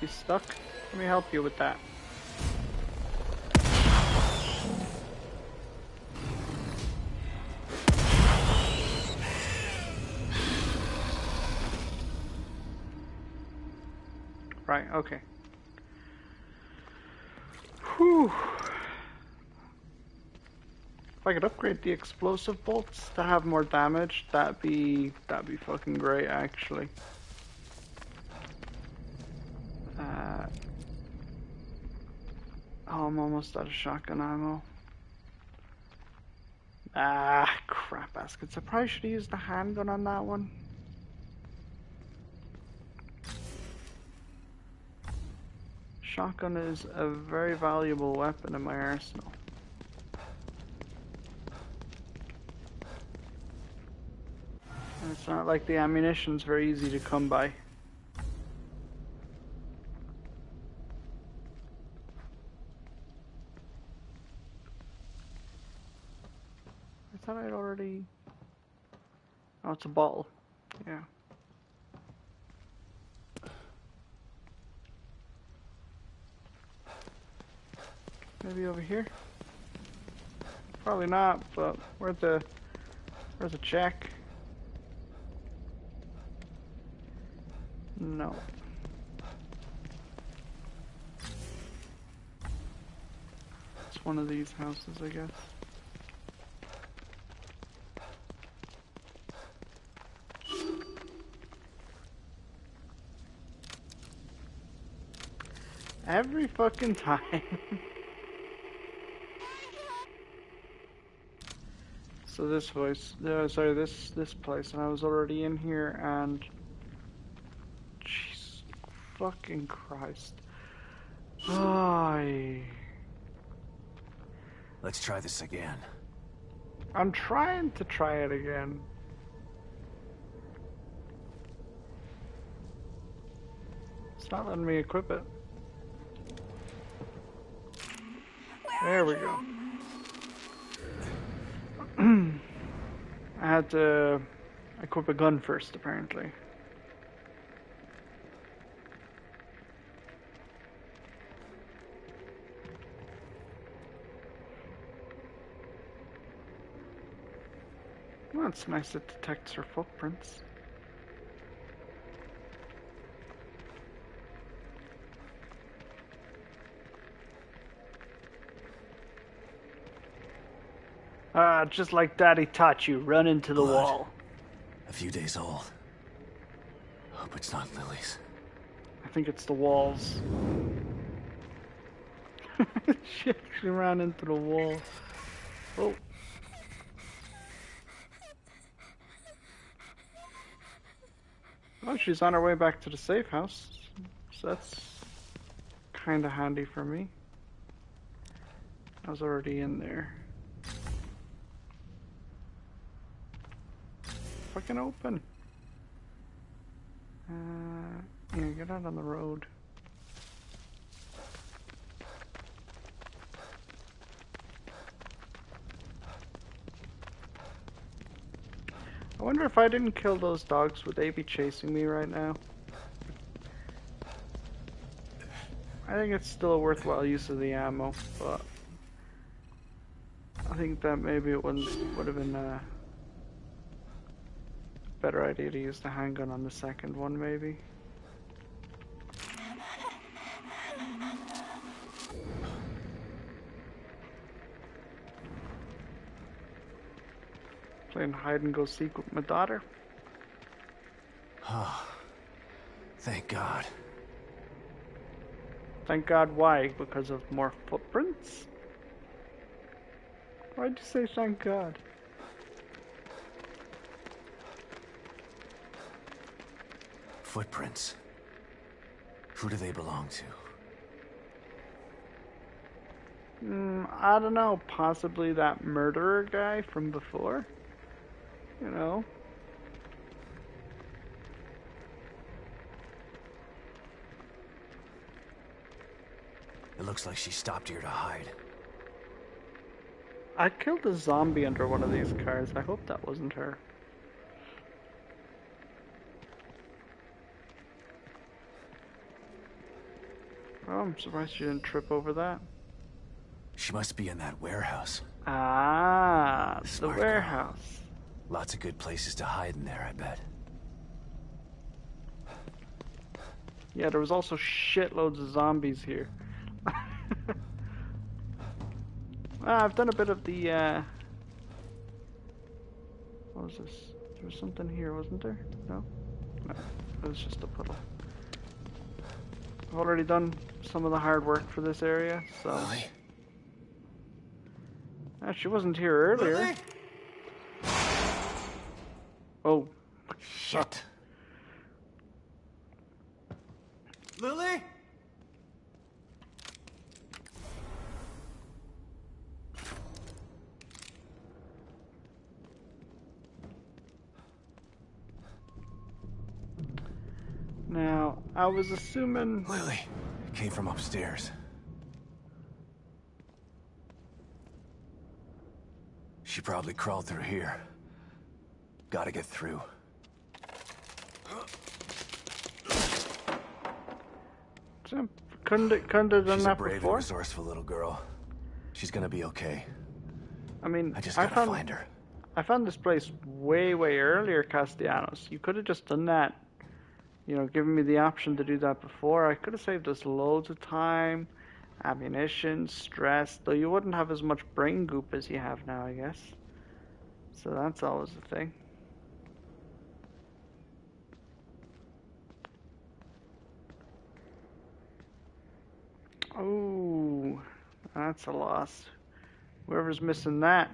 He stuck. Let me help you with that. Right, okay. Whew. If I could upgrade the explosive bolts to have more damage, that'd be that'd be fucking great actually. Uh, oh, I'm almost out of shotgun ammo. Ah, crap baskets. I probably should have used the handgun on that one. Shotgun is a very valuable weapon in my arsenal. And it's not like the ammunition's very easy to come by. I thought I'd already. Oh, it's a ball. Yeah. Maybe over here? Probably not, but where's the. Where's the check? No. It's one of these houses, I guess. Every fucking time. so this voice, uh, sorry, this this place, and I was already in here, and jeez, fucking Christ, I, Let's try this again. I'm trying to try it again. It's not letting me equip it. There we go. I had to equip a gun first, apparently. Well, it's nice it detects her footprints. Ah, just like Daddy taught you, run into the Blood. wall. A few days old. Hope it's not Lily's. I think it's the walls. she actually ran into the wall. Oh. Oh, she's on her way back to the safe house. So that's kind of handy for me. I was already in there. Fucking open. Uh, yeah, get out on the road. I wonder if I didn't kill those dogs, would they be chasing me right now? I think it's still a worthwhile use of the ammo, but I think that maybe it wouldn't would have been a Better idea to use the handgun on the second one, maybe. Playing hide and go seek with my daughter. Oh, thank God. Thank God, why? Because of more footprints? Why'd you say thank God? Footprints. Who do they belong to? Mm, I don't know. Possibly that murderer guy from before? You know? It looks like she stopped here to hide. I killed a zombie under one of these cars. I hope that wasn't her. I'm surprised she didn't trip over that. She must be in that warehouse. Ah, the Smart girl. warehouse. Lots of good places to hide in there, I bet. Yeah, there was also shitloads of zombies here. ah, I've done a bit of the, uh... What was this? There was something here, wasn't there? No? No, it was just a puddle. I've already done some of the hard work for this area, so... Lily? Ah, she wasn't here earlier. Lily? Oh, Shit. Lily? now, I was assuming... Lily. It came from upstairs. She probably crawled through here. Gotta get through. Couldn't it, couldn't have done She's a that brave and before? resourceful little girl. She's gonna be okay. I mean, I just gotta found find her. I found this place way, way earlier, Castellanos. You could have just done that. You know, given me the option to do that before. I could have saved us loads of time, ammunition, stress, though you wouldn't have as much brain goop as you have now, I guess. So that's always the thing. Oh, that's a loss. Whoever's missing that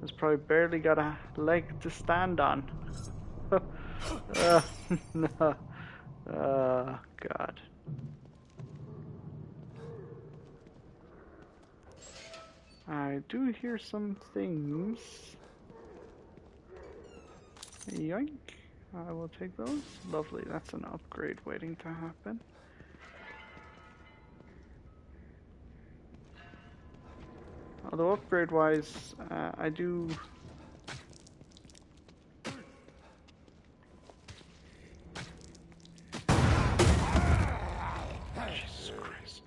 has probably barely got a leg to stand on. uh, no. Oh, God. I do hear some things. Yoink. I will take those. Lovely. That's an upgrade waiting to happen. Although upgrade wise, uh, I do. Jesus Christ.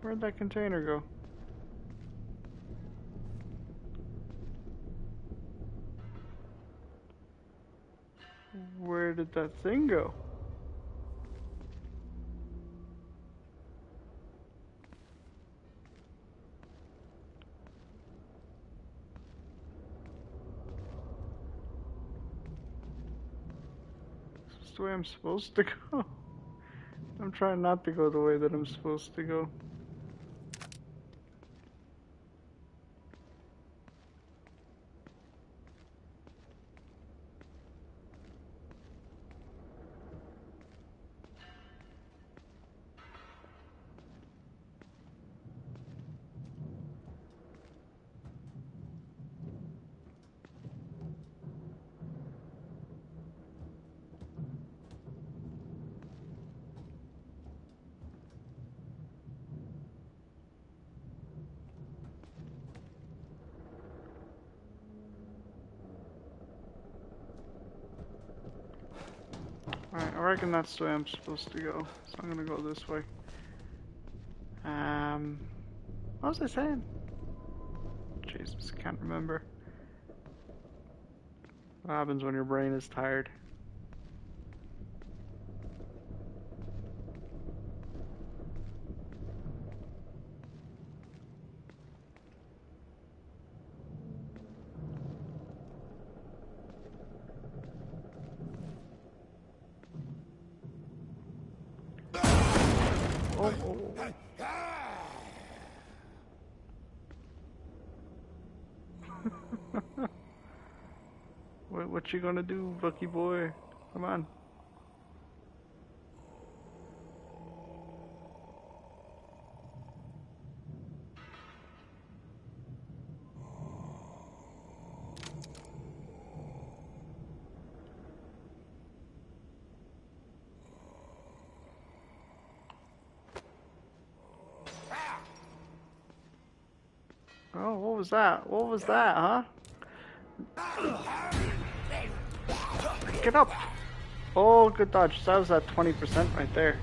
Where'd that container go? Where did that thing go? This Is the way I'm supposed to go? I'm trying not to go the way that I'm supposed to go. Alright, I reckon that's the way I'm supposed to go. So I'm gonna go this way. Um, what was I saying? Jesus, can't remember. What happens when your brain is tired? oh, oh, oh. what, what you gonna do, Bucky boy? Come on. Oh, what was that? What was that, huh? Get up! Oh, good dodge. That was at 20% right there.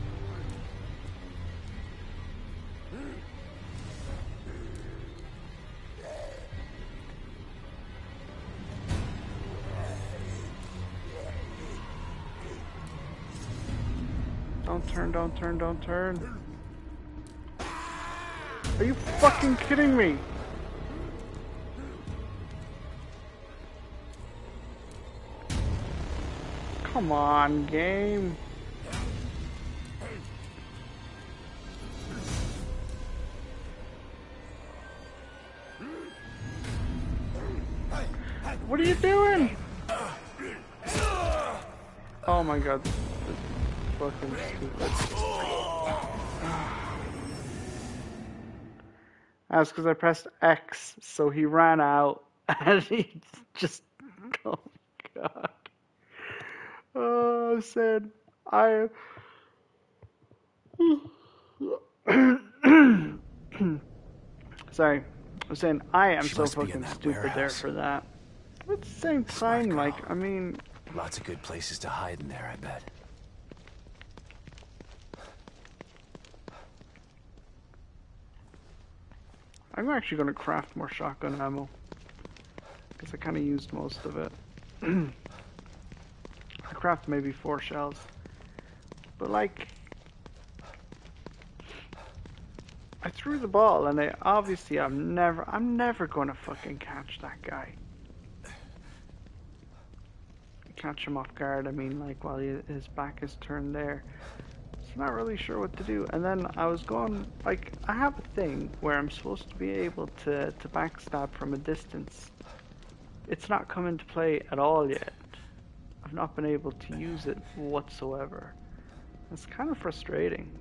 Don't turn, don't turn, don't turn. Are you fucking kidding me? Come on, game. What are you doing? Oh my god. Fucking stupid. That's because I pressed X, so he ran out and he just. Oh god. Oh, said I. Sorry, I'm saying I am She so must be in fucking stupid there for that. At the same Smart time, like. I mean, Lots of good places to hide in there, I bet. I'm actually going to craft more shotgun ammo. Because I kind of used most of it. Craft maybe four shells. But like... I threw the ball and I obviously I'm never I'm never gonna fucking catch that guy. Catch him off guard, I mean like while he, his back is turned there. So not really sure what to do. And then I was going like I have a thing where I'm supposed to be able to, to backstab from a distance. It's not come into play at all yet. I've not been able to use it whatsoever. It's kind of frustrating.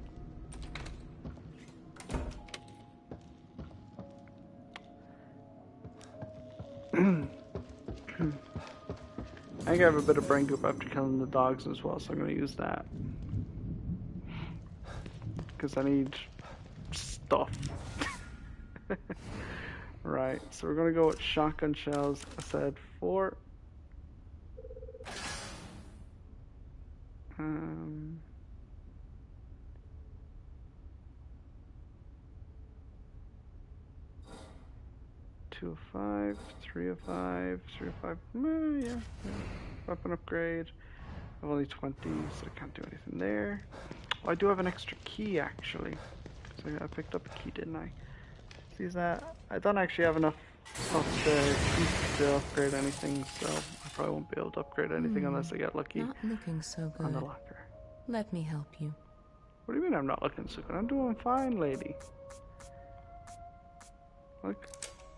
I think I have a bit of brain goop after killing the dogs as well, so I'm going to use that. Because I need stuff. right, so we're going to go with shotgun shells. I said four. Um, two of five, three of five, three of five. Eh, yeah, yeah. Weapon upgrade. I have only 20, so I can't do anything there. Oh, I do have an extra key actually. So I picked up a key, didn't I? See that? I don't actually have enough of the to upgrade anything, so probably won't be able to upgrade anything unless hmm. I get lucky Not looking so good. on the locker. Let me help you. What do you mean I'm not looking so good? I'm doing fine, lady. Look.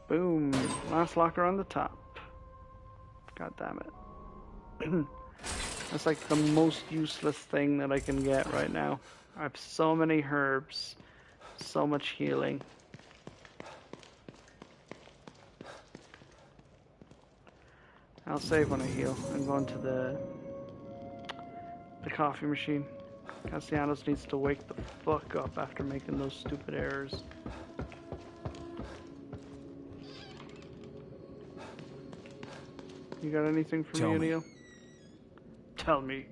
Boom. Last locker on the top. God damn it. That's like the most useless thing that I can get right now. I have so many herbs, so much healing. I'll save when I heal. I'm going to the the coffee machine. Castellanos needs to wake the fuck up after making those stupid errors. You got anything for Tell me, me. Neil? Tell me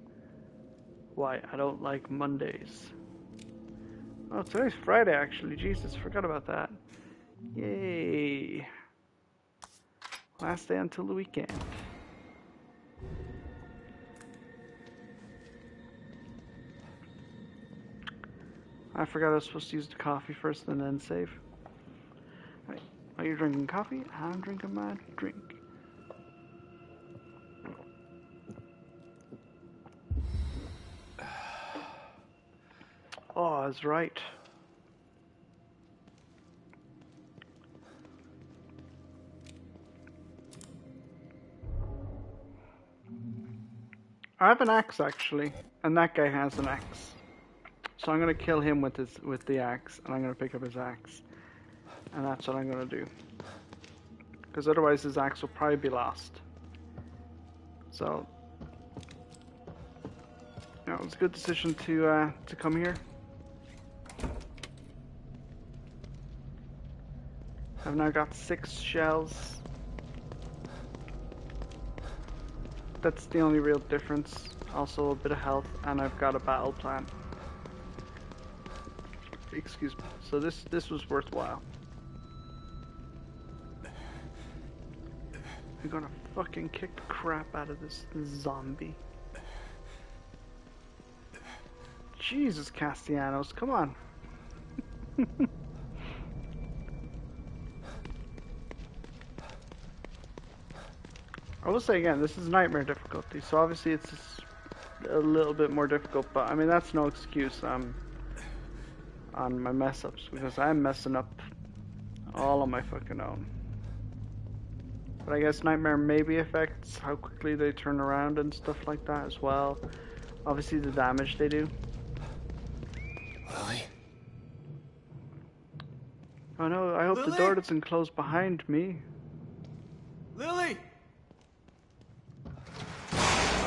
why I don't like Mondays. Oh, today's Friday actually. Jesus, forgot about that. Yay. Last day until the weekend. I forgot I was supposed to use the coffee first and then save. Right. Are you drinking coffee? I'm drinking my drink. Ah, oh, was right. I have an axe actually, and that guy has an axe. So I'm gonna kill him with his with the axe, and I'm gonna pick up his axe, and that's what I'm gonna do. Because otherwise, his axe will probably be lost. So, yeah, it was a good decision to uh, to come here. I've now got six shells. That's the only real difference. Also a bit of health, and I've got a battle plan. Excuse me. So this this was worthwhile. I'm gonna fucking kick the crap out of this zombie. Jesus, Castellanos, come on. I will say again, this is nightmare difficulty, so obviously it's a little bit more difficult, but I mean that's no excuse um, on my mess ups because I'm messing up all on my fucking own. But I guess nightmare maybe affects how quickly they turn around and stuff like that as well. Obviously the damage they do. Lily? Oh no, I hope the door doesn't close behind me. Lily!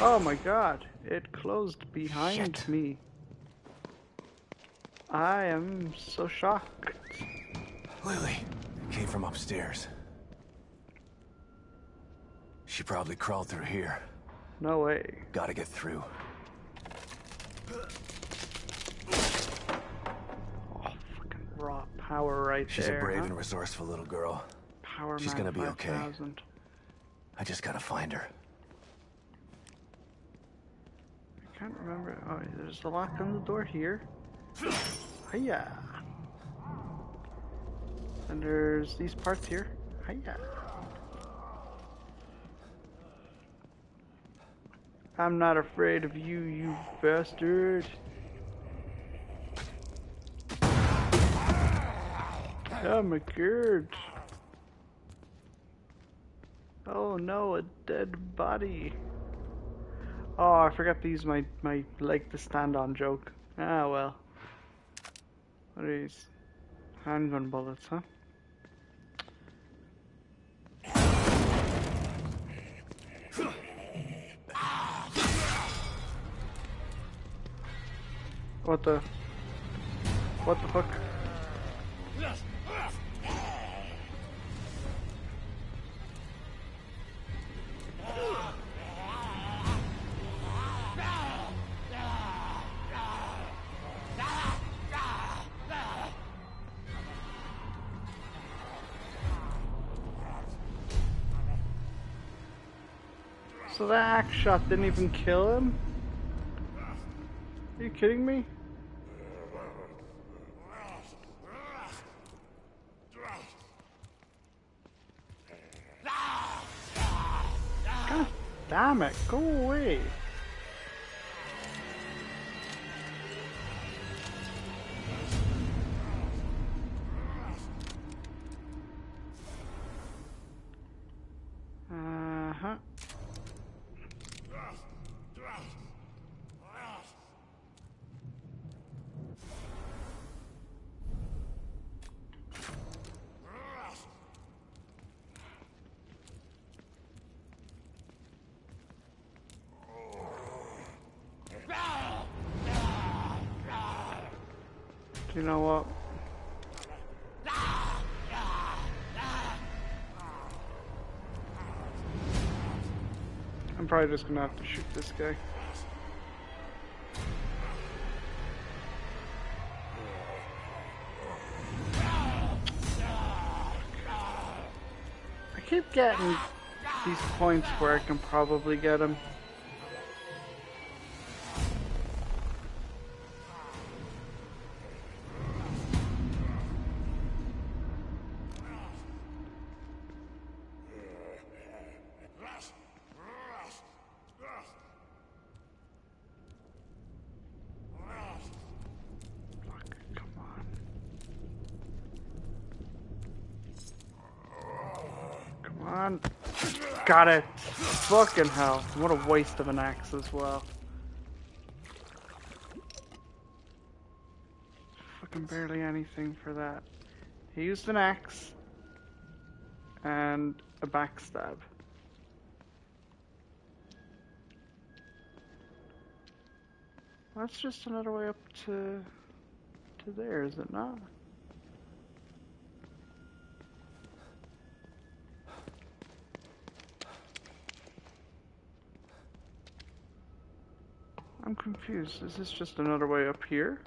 Oh my god, it closed behind Shit. me. I am so shocked. Lily! it Came from upstairs. She probably crawled through here. No way. Gotta get through. Oh, fucking raw power right She's there. She's a brave huh? and resourceful little girl. Power she's gonna be okay. 5000. I just gotta find her. I can't remember. Oh, there's a lock on the door here. Hiya. And there's these parts here. Hiya. I'm not afraid of you, you bastard. Oh my god. Oh no, a dead body. Oh, I forgot to use my, my leg to stand on joke. Ah, well. What are these? Handgun bullets, huh? What the? What the fuck? That axe shot didn't even kill him? Are you kidding me? God damn it, go away. You know what? I'm probably just gonna have to shoot this guy. I keep getting these points where I can probably get him. Got it! Fucking hell. What a waste of an axe as well. Fucking barely anything for that. He used an axe and a backstab. That's just another way up to to there, is it not? I'm confused. Is this just another way up here?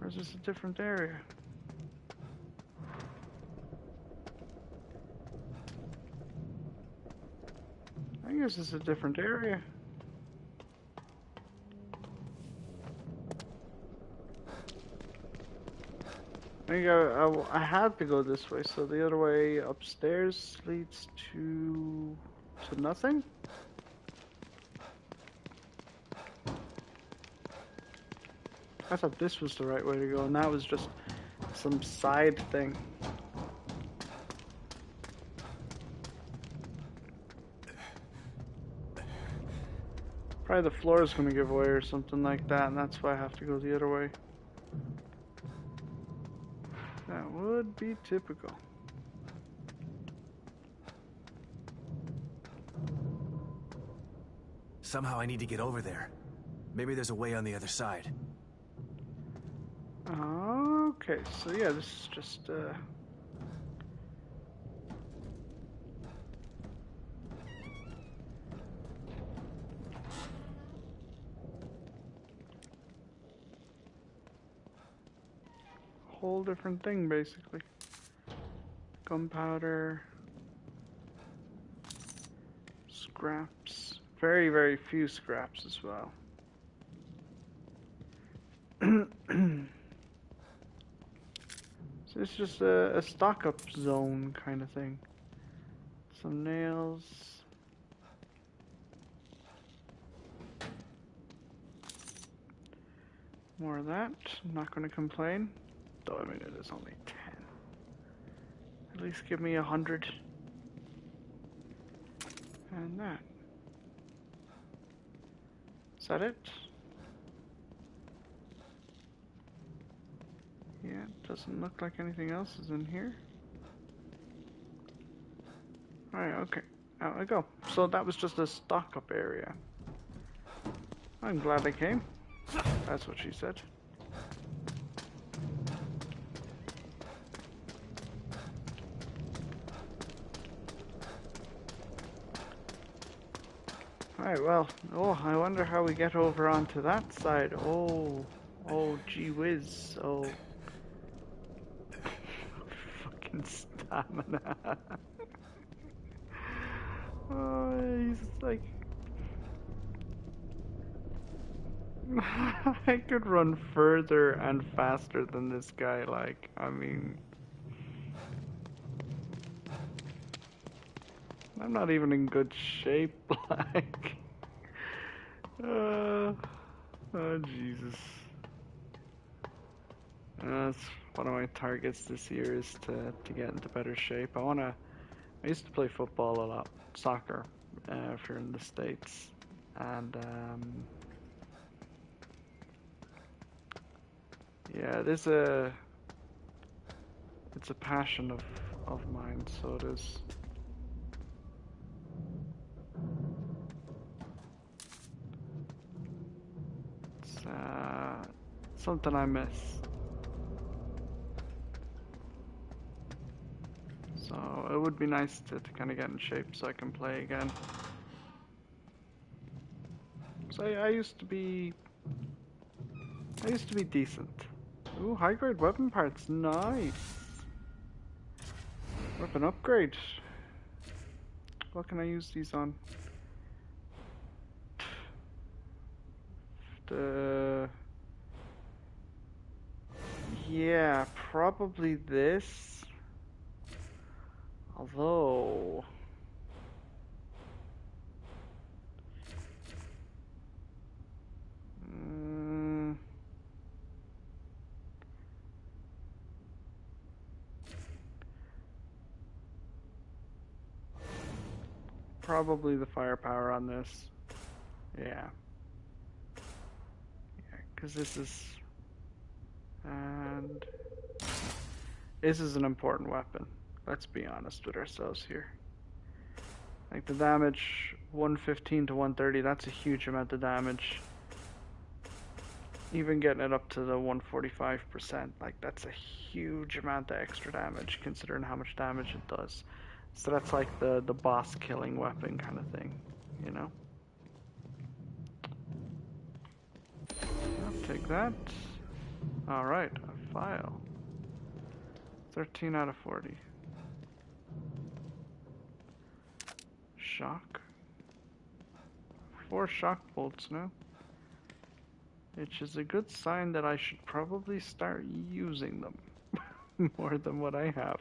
Or is this a different area? I guess it's a different area. I I, I, I had to go this way, so the other way upstairs leads to to nothing. I thought this was the right way to go, and that was just some side thing. Probably the floor is going to give way or something like that, and that's why I have to go the other way. That would be typical. Somehow I need to get over there. Maybe there's a way on the other side. Okay, so yeah, this is just uh whole different thing basically. Gunpowder scraps. Very, very few scraps as well. So it's just a, a stock up zone kind of thing. Some nails. More of that. I'm not going to complain. Though, I mean, it is only 10. At least give me a 100. And that. Is that it? Yeah, doesn't look like anything else is in here. Alright, okay. Out I go. So that was just a stock up area. I'm glad I came. That's what she said. Alright, well, oh, I wonder how we get over onto that side. Oh, oh, gee whiz. Oh. Fucking stamina. oh, he's like. I could run further and faster than this guy, like, I mean. I'm not even in good shape, like. Uh, oh, Jesus. That's one of my targets this year is to, to get into better shape. I wanna. I used to play football a lot, soccer, uh, if you're in the states, and um, yeah, there's a. It's a passion of of mine, so it is. Uh, something I miss. So it would be nice to, to kind of get in shape so I can play again. So I, I used to be, I used to be decent. Ooh, high grade weapon parts, nice. Weapon upgrade. What can I use these on? Uh, yeah, probably this. Although... Mm, probably the firepower on this. Yeah. Because this is. And. This is an important weapon. Let's be honest with ourselves here. Like the damage 115 to 130, that's a huge amount of damage. Even getting it up to the 145%, like that's a huge amount of extra damage considering how much damage it does. So that's like the, the boss killing weapon kind of thing, you know? I'll take that. Alright, a file. 13 out of 40. Shock. Four shock bolts now. Which is a good sign that I should probably start using them more than what I have.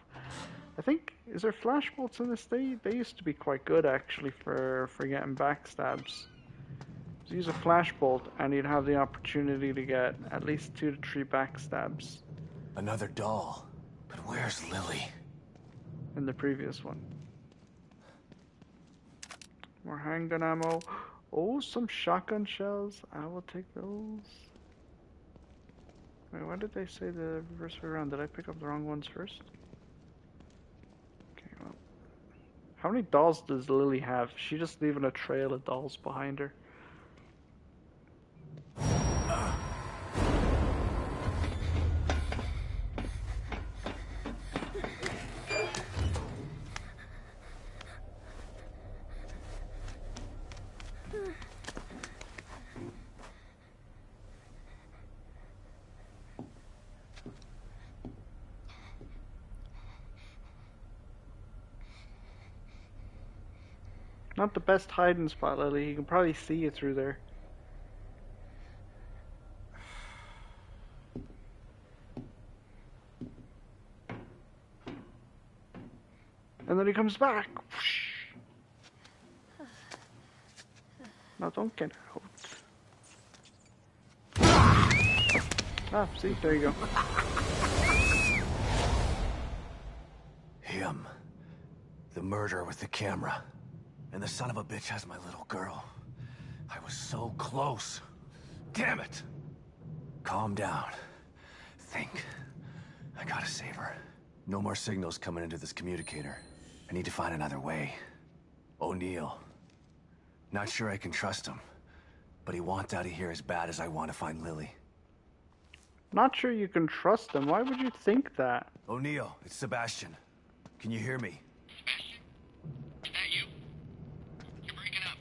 I think is there flash bolts in this? They they used to be quite good actually for for getting backstabs. So use a flash bolt and you'd have the opportunity to get at least two to three backstabs. Another doll. But where's Lily? In the previous one. More handgun ammo. Oh, some shotgun shells. I will take those. Wait, why did they say the reverse way around? Did I pick up the wrong ones first? Okay, well. How many dolls does Lily have? She just leaving a trail of dolls behind her? Not the best hiding spot, Lily. He can probably see you through there. And then he comes back. Now don't get out. Ah, see, there you go. Him. The murderer with the camera. And the son of a bitch has my little girl. I was so close. Damn it! Calm down. Think. I gotta save her. No more signals coming into this communicator. I need to find another way. O'Neal. Not sure I can trust him. But he wants out of here as bad as I want to find Lily. Not sure you can trust him. Why would you think that? O'Neal, it's Sebastian. Can you hear me? Sebastian? Is that you? You're breaking up.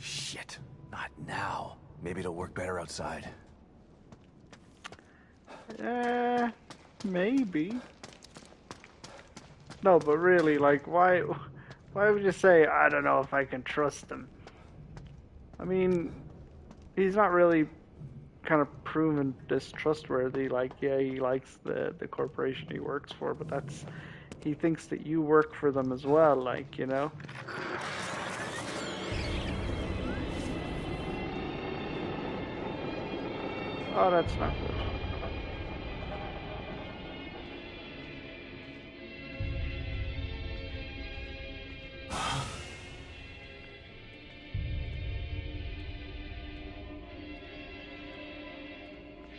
Shit. Not now. Maybe it'll work better outside. Eh, maybe. No, but really, like, why, why would you say I don't know if I can trust him? I mean, he's not really kind of proven distrustworthy. Like, yeah, he likes the the corporation he works for, but that's he thinks that you work for them as well. Like, you know. Oh, that's not good.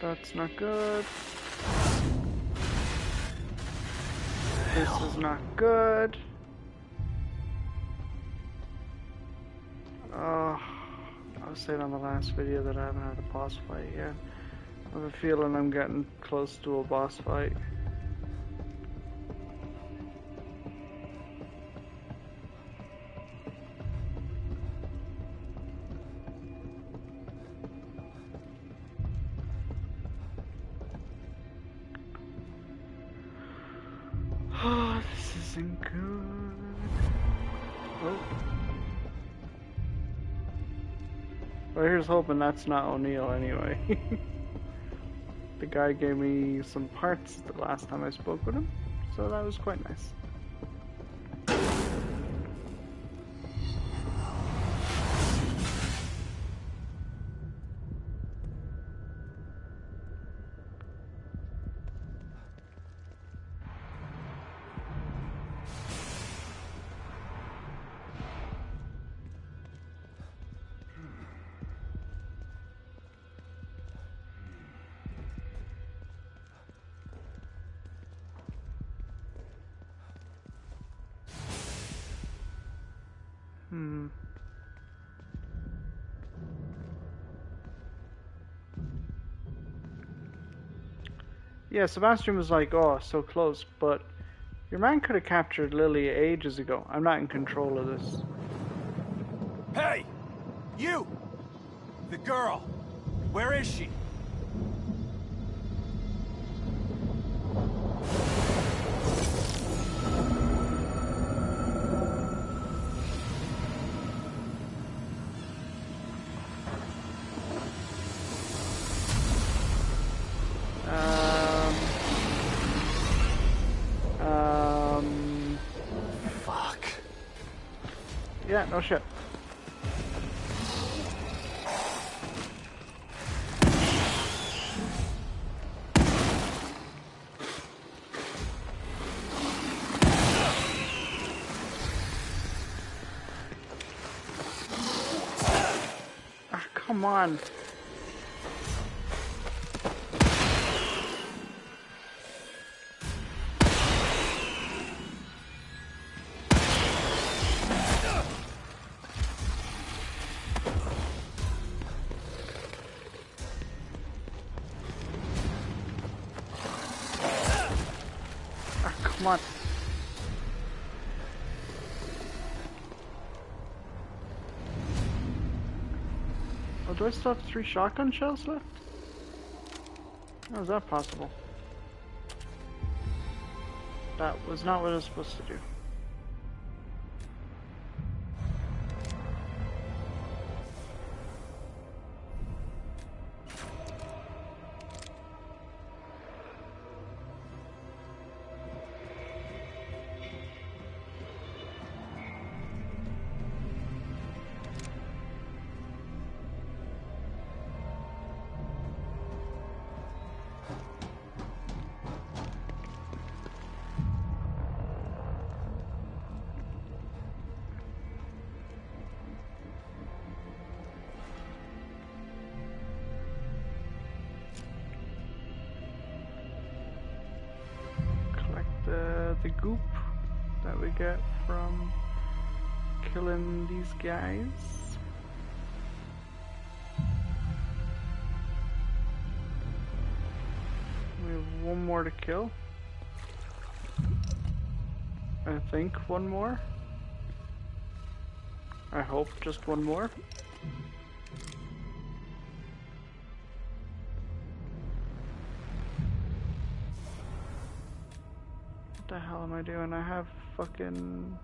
That's not good. This is not good. Oh, I was saying on the last video that I haven't had a boss fight yet. I have a feeling I'm getting close to a boss fight. Oh, this isn't good. Oh. Well, here's hoping that's not O'Neal anyway. the guy gave me some parts the last time I spoke with him, so that was quite nice. Yeah, Sebastian was like, oh, so close, but your man could have captured Lily ages ago. I'm not in control of this. Hey! You! The girl! Where is she? Come on. Do I still have three shotgun shells left? How is that possible? That was not what I was supposed to do. Guys. We have one more to kill. I think one more. I hope just one more. What the hell am I doing? I have fucking.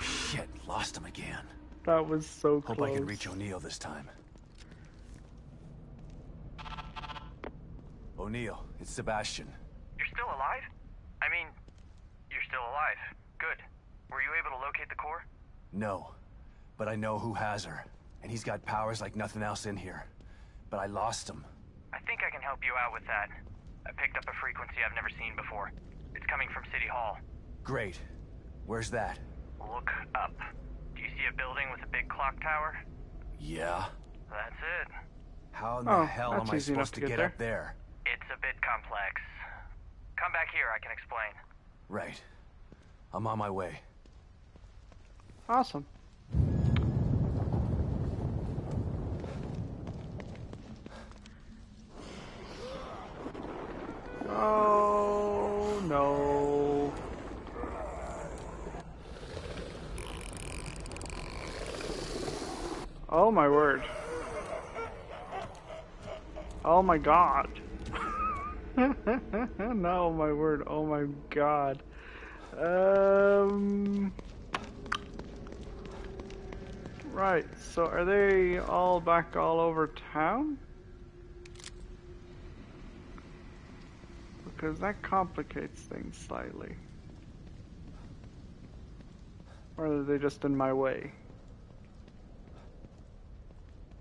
Shit, lost him again. That was so Hope close. Hope I can reach O'Neal this time. O'Neal, it's Sebastian. You're still alive? I mean, you're still alive. Good. Were you able to locate the core? No, but I know who has her. And he's got powers like nothing else in here. But I lost him. I think I can help you out with that. I picked up a frequency I've never seen before. It's coming from City Hall. Great. Where's that? Look up. Do you see a building with a big clock tower? Yeah? That's it. How in the Oh, hell am I supposed to to get get, there. up there? It's a bit complex. Come back here, I can explain. Right. I'm on my way. Awesome. Oh no. Oh my word. Oh my god. no, my word. Oh my god. Um. Right, so are they all back all over town? Because that complicates things slightly. Or are they just in my way?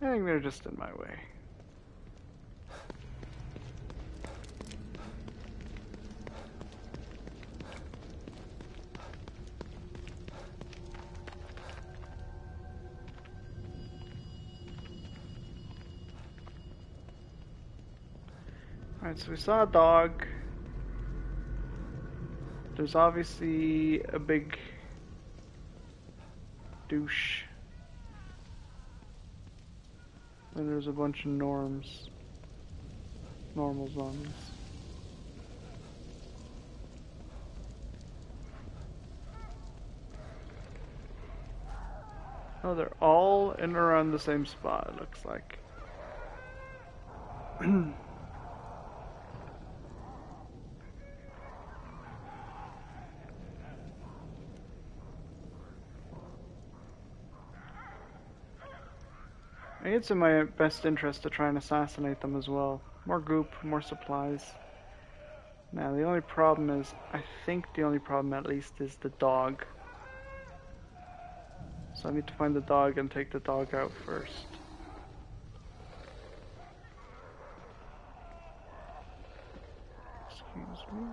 I think they're just in my way. Alright, so we saw a dog. There's obviously a big douche. And there's a bunch of norms. Normal zombies. Oh, they're all in around the same spot, it looks like. Think it's in my best interest to try and assassinate them as well. More goop, more supplies. Now, the only problem is, I think the only problem at least is the dog. So I need to find the dog and take the dog out first. Excuse me.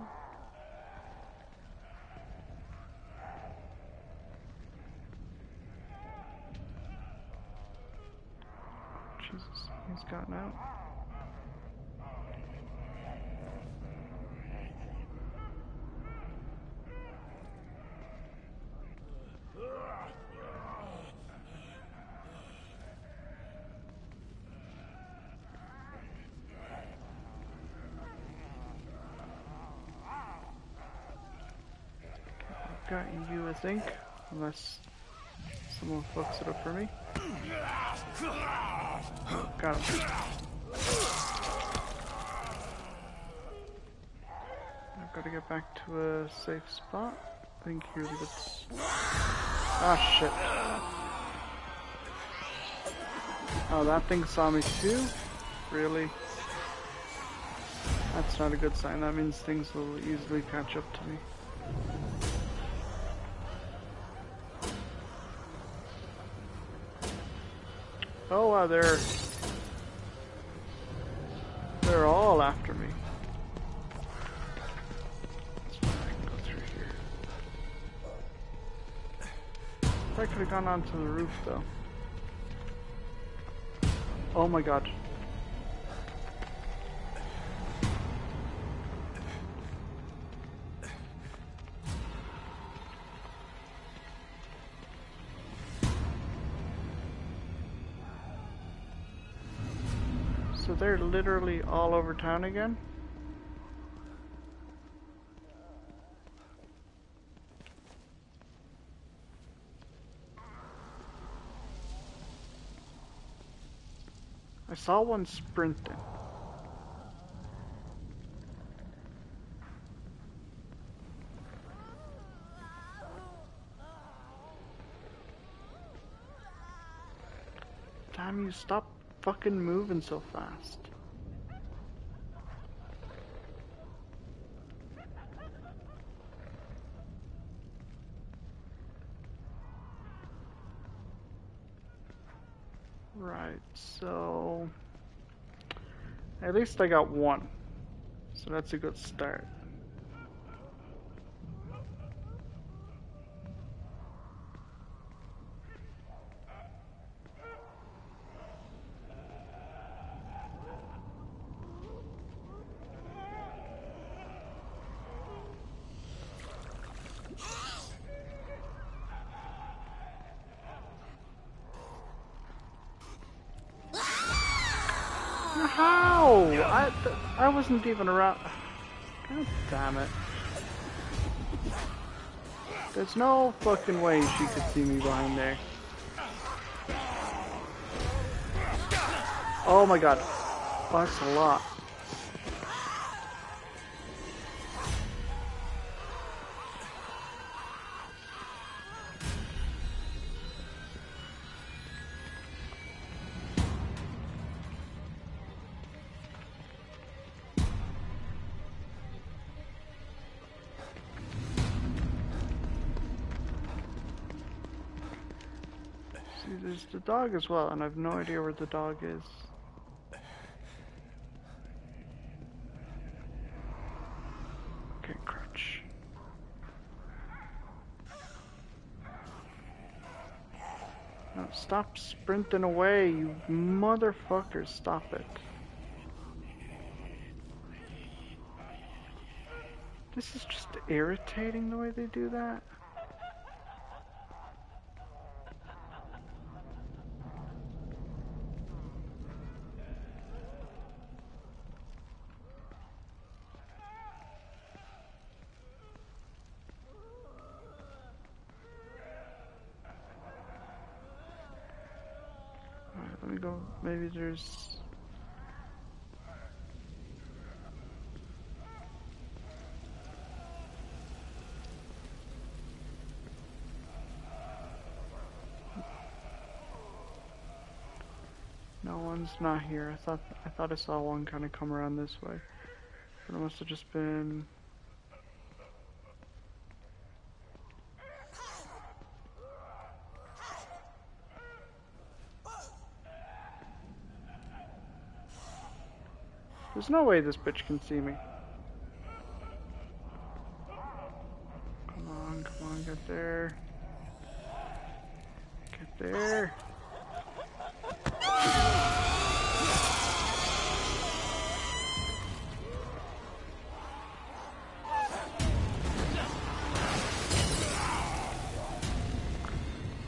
Jesus, he's gotten out. Got you, I think. Unless someone fucks it up for me. Got him. I've got to get back to a safe spot. I think here's a good. Ah, shit. Oh, that thing saw me too? Really? That's not a good sign. That means things will easily catch up to me. They're they're all after me. I could have gone onto the roof though. Oh my god. Literally all over town again? I saw one sprinting. Damn you, stop fucking moving so fast. Right, so at least I got one. So that's a good start. wasn't even around. God damn it. There's no fucking way she could see me behind there. Oh my god. That's a lot. Dog as well, and I've no idea where the dog is. Okay, crouch. No, stop sprinting away, you motherfuckers. Stop it. This is just irritating the way they do that. Alright, let me No one's not here. I thought I thought I saw one kind of come around this way, but it must have just been. There's no way this bitch can see me. Come on, come on, get there. Get there.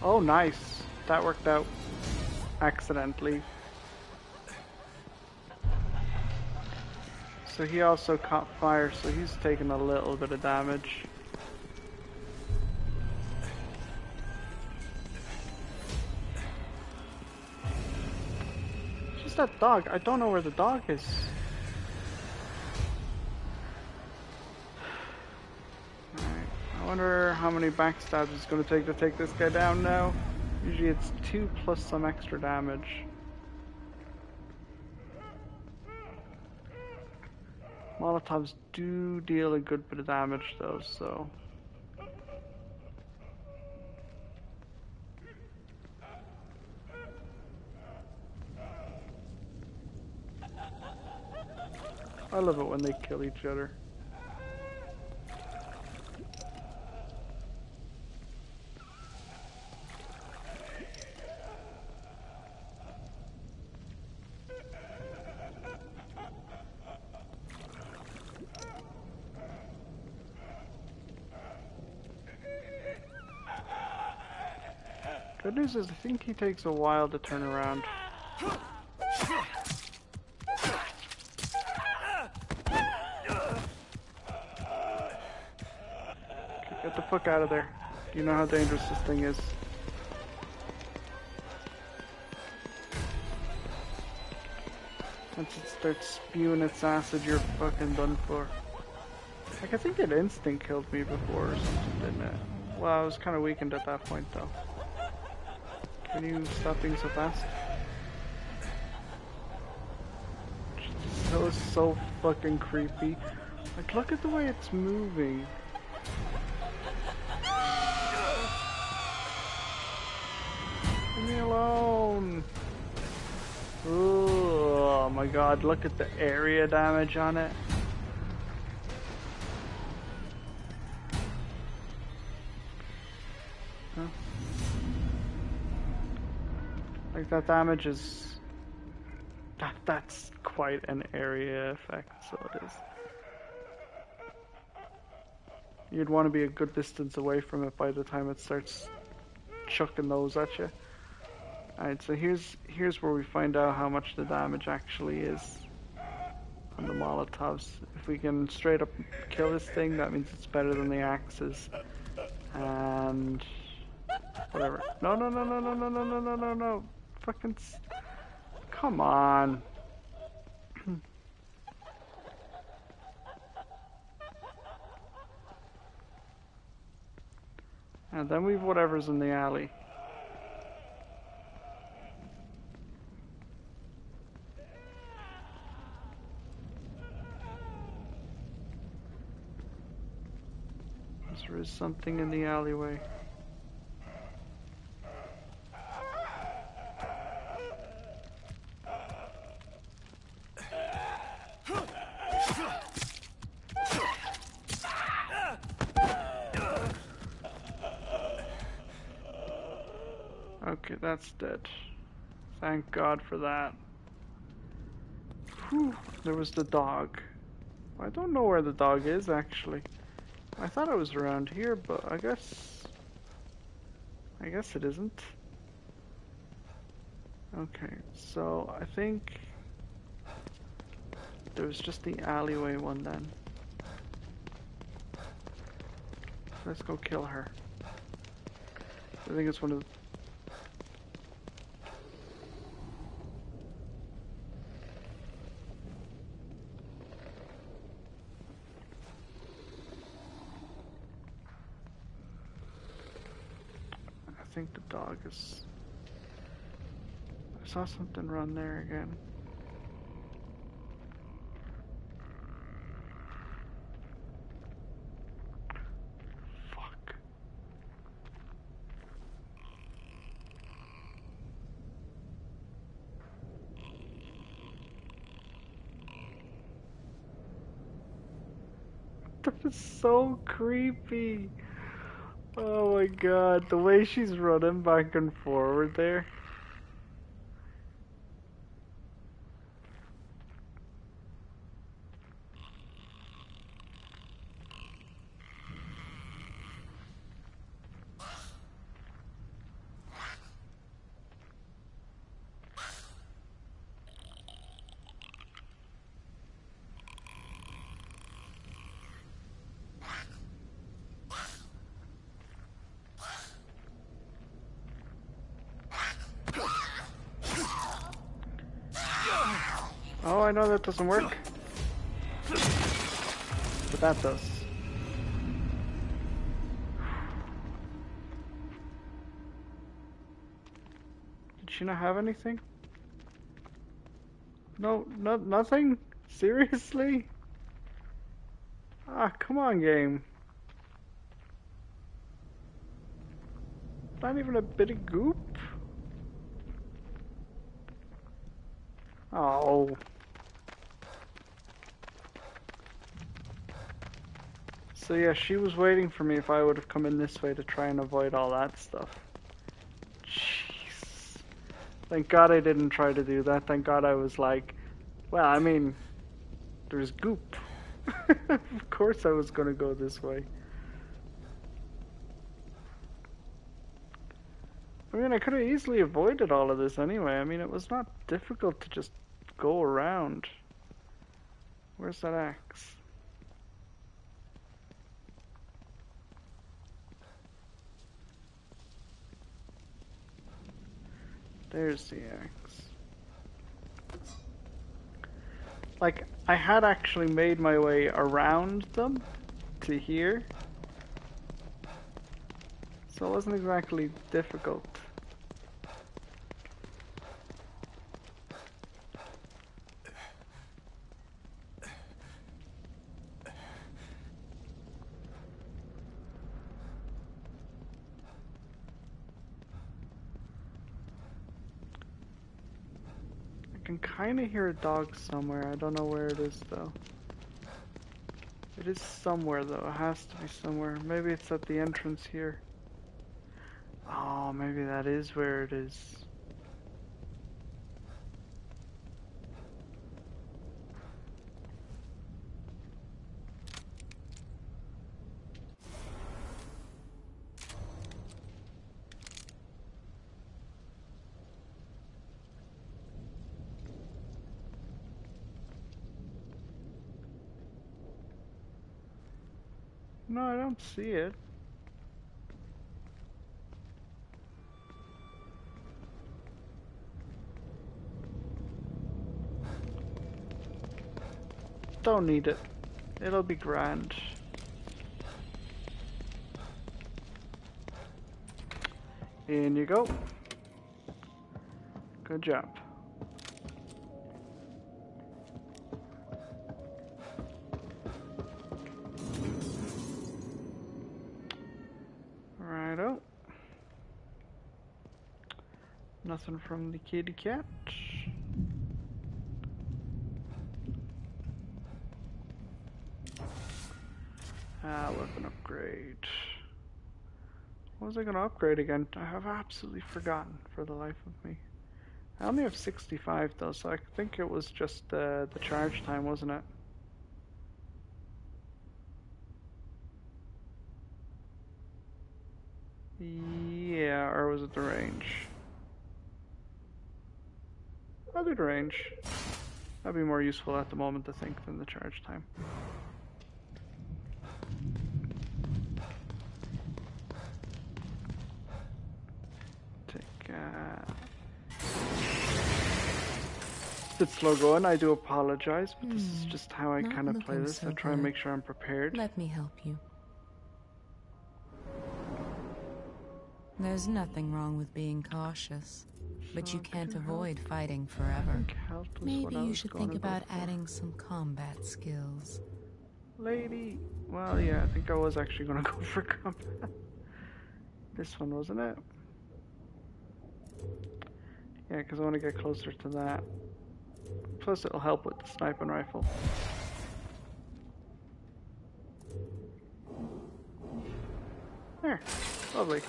Oh, nice. That worked out accidentally. So he also caught fire, so he's taking a little bit of damage. Just that dog. I don't know where the dog is. I wonder how many backstabs it's going to take to take this guy down now. Usually it's two plus some extra damage. Molotovs do deal a good bit of damage though, so. I love it when they kill each other. Good news is I think he takes a while to turn around. Get the fuck out of there. You know how dangerous this thing is. Once it starts spewing its acid, you're fucking done for. Like, I think it instinct killed me before or something, didn't it? Well, I was kind of weakened at that point, though. Can you stop being so fast? That was so fucking creepy. Like, look at the way it's moving. Leave me alone. Oh my god, look at the area damage on it. That damage is that that's quite an area effect, so it is. You'd want to be a good distance away from it by the time it starts chucking those at you. Alright, so here's here's where we find out how much the damage actually is on the Molotovs. If we can straight up kill this thing, that means it's better than the axes. And whatever. No, no, no, no, no, no, no, no, no, no, no. Fucking. Come on. and then we've whatever's in the alley. There is something in the alleyway. That's dead. Thank God for that. Whew, there was the dog. I don't know where the dog is actually. I thought it was around here, but I guess... I guess it isn't. Okay, so I think... There was just the alleyway one then. Let's go kill her. I think it's one of the... I think the dog is... I saw something run there again. Fuck. That is so creepy. Oh my god, the way she's running back and forward there. Oh, I know that doesn't work. But that does. Did she not have anything? No, no, nothing? Seriously? Ah, come on, game. Not even a bit of goop? Oh. So yeah, she was waiting for me if I would have come in this way to try and avoid all that stuff. Jeez. Thank God I didn't try to do that. Thank God I was like, well, I mean, there's goop. of course I was gonna go this way. I mean, I could have easily avoided all of this anyway. I mean, it was not difficult to just go around. Where's that axe? There's the axe. Like, I had actually made my way around them to here. So it wasn't exactly difficult. Kind of hear a dog somewhere. I don't know where it is though. It is somewhere though. It has to be somewhere. Maybe it's at the entrance here. Oh, maybe that is where it is. see it. Don't need it. It'll be grand. In you go. Good job. From the kitty cat. Ah, weapon upgrade. What was I gonna upgrade again? I have absolutely forgotten for the life of me. I only have 65 though, so I think it was just uh, the charge time, wasn't it? Yeah, or was it the range? The range. That'd be more useful at the moment, I think, than the charge time. Take, uh... Bit slow going, I do apologize, but this is just how I kind of play this. I so try and make sure I'm prepared. Let me help you. There's nothing wrong with being cautious, but you can't avoid fighting forever. Help was what Maybe you should think about adding some combat skills. Lady. Well, yeah, I think I was actually gonna go for combat. This one, wasn't it? Yeah, because I want to get closer to that. Plus, it'll help with the sniping rifle. There. Lovely.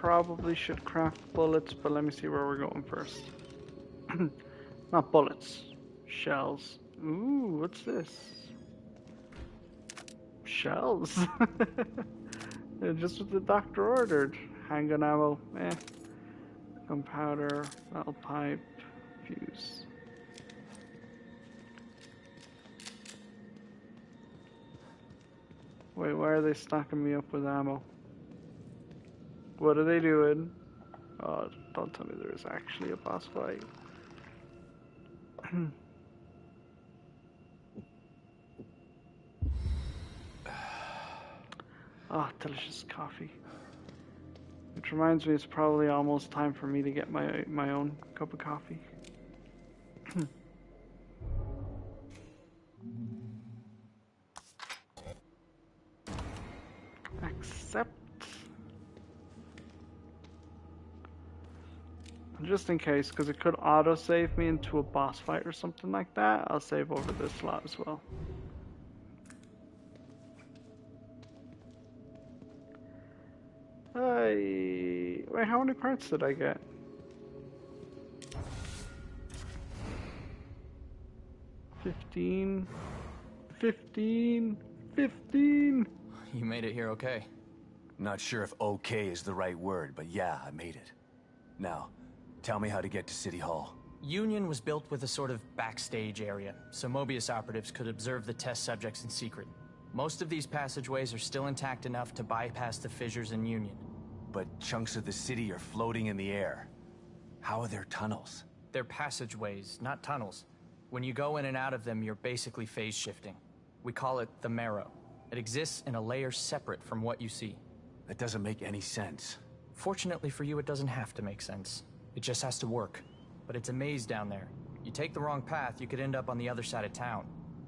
Probably should craft bullets, but let me see where we're going first. Not bullets, shells. Ooh, what's this? Shells. Just what the doctor ordered. Handgun ammo, eh. Gunpowder, metal pipe, fuse. Wait, why are they stocking me up with ammo? What are they doing? Oh, don't tell me there's actually a boss fight. Ah, delicious coffee. Which reminds me, it's probably almost time for me to get my my own cup of coffee. Just in case, because it could auto save me into a boss fight or something like that, I'll save over this slot as well. Hey, wait, how many parts did I get? Fifteen. Fifteen. Fifteen. You made it here okay. Not sure if okay is the right word, but yeah, I made it. Now, tell me how to get to City Hall. Union was built with a sort of backstage area, so Mobius operatives could observe the test subjects in secret. Most of these passageways are still intact enough to bypass the fissures in Union. But chunks of the city are floating in the air. How are there tunnels? They're passageways, not tunnels. When you go in and out of them, you're basically phase shifting. We call it the marrow. It exists in a layer separate from what you see. That doesn't make any sense. Fortunately for you, it doesn't have to make sense. It just has to work. But it's a maze down there. You take the wrong path, you could end up on the other side of town.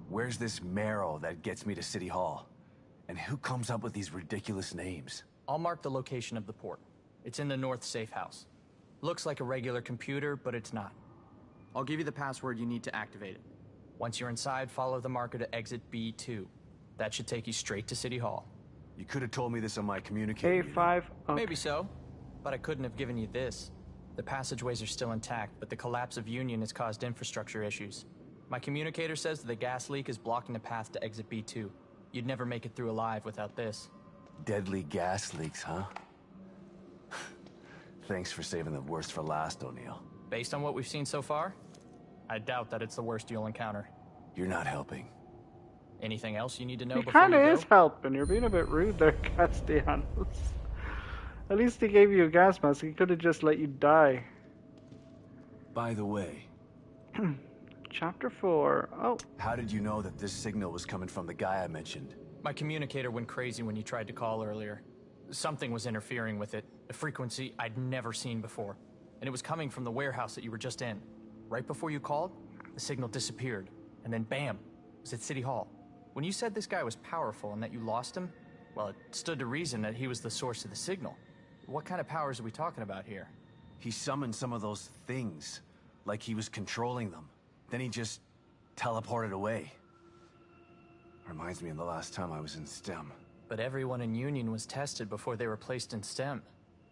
Where's this marrow that gets me to City Hall? And who comes up with these ridiculous names? I'll mark the location of the port. It's in the north safe house. Looks like a regular computer, but it's not. I'll give you the password you need to activate it. Once you're inside, follow the marker to exit B2. That should take you straight to City Hall. You could have told me this on my communicator. A5. Okay. Maybe so, but I couldn't have given you this. The passageways are still intact, but the collapse of Union has caused infrastructure issues. My communicator says that the gas leak is blocking the path to exit B2. You'd never make it through alive without this. Deadly gas leaks, huh? Thanks for saving the worst for last, O'Neal. Based on what we've seen so far, I doubt that it's the worst you'll encounter. You're not helping. Anything else you need to know He before kind you of is helping. You're being a bit rude there, Castellanos. At least he gave you a gas mask. He could have just let you die. By the way, Chapter 4. Oh, how did you know that this signal was coming from the guy I mentioned? My communicator went crazy when you tried to call earlier. Something was interfering with it, a frequency I'd never seen before. And it was coming from the warehouse that you were just in. Right before you called, the signal disappeared. And then bam, it was at City Hall. When you said this guy was powerful and that you lost him, well, it stood to reason that he was the source of the signal. What kind of powers are we talking about here? He summoned some of those things, like he was controlling them. Then he just teleported away. Reminds me of the last time I was in STEM. But everyone in Union was tested before they were placed in STEM.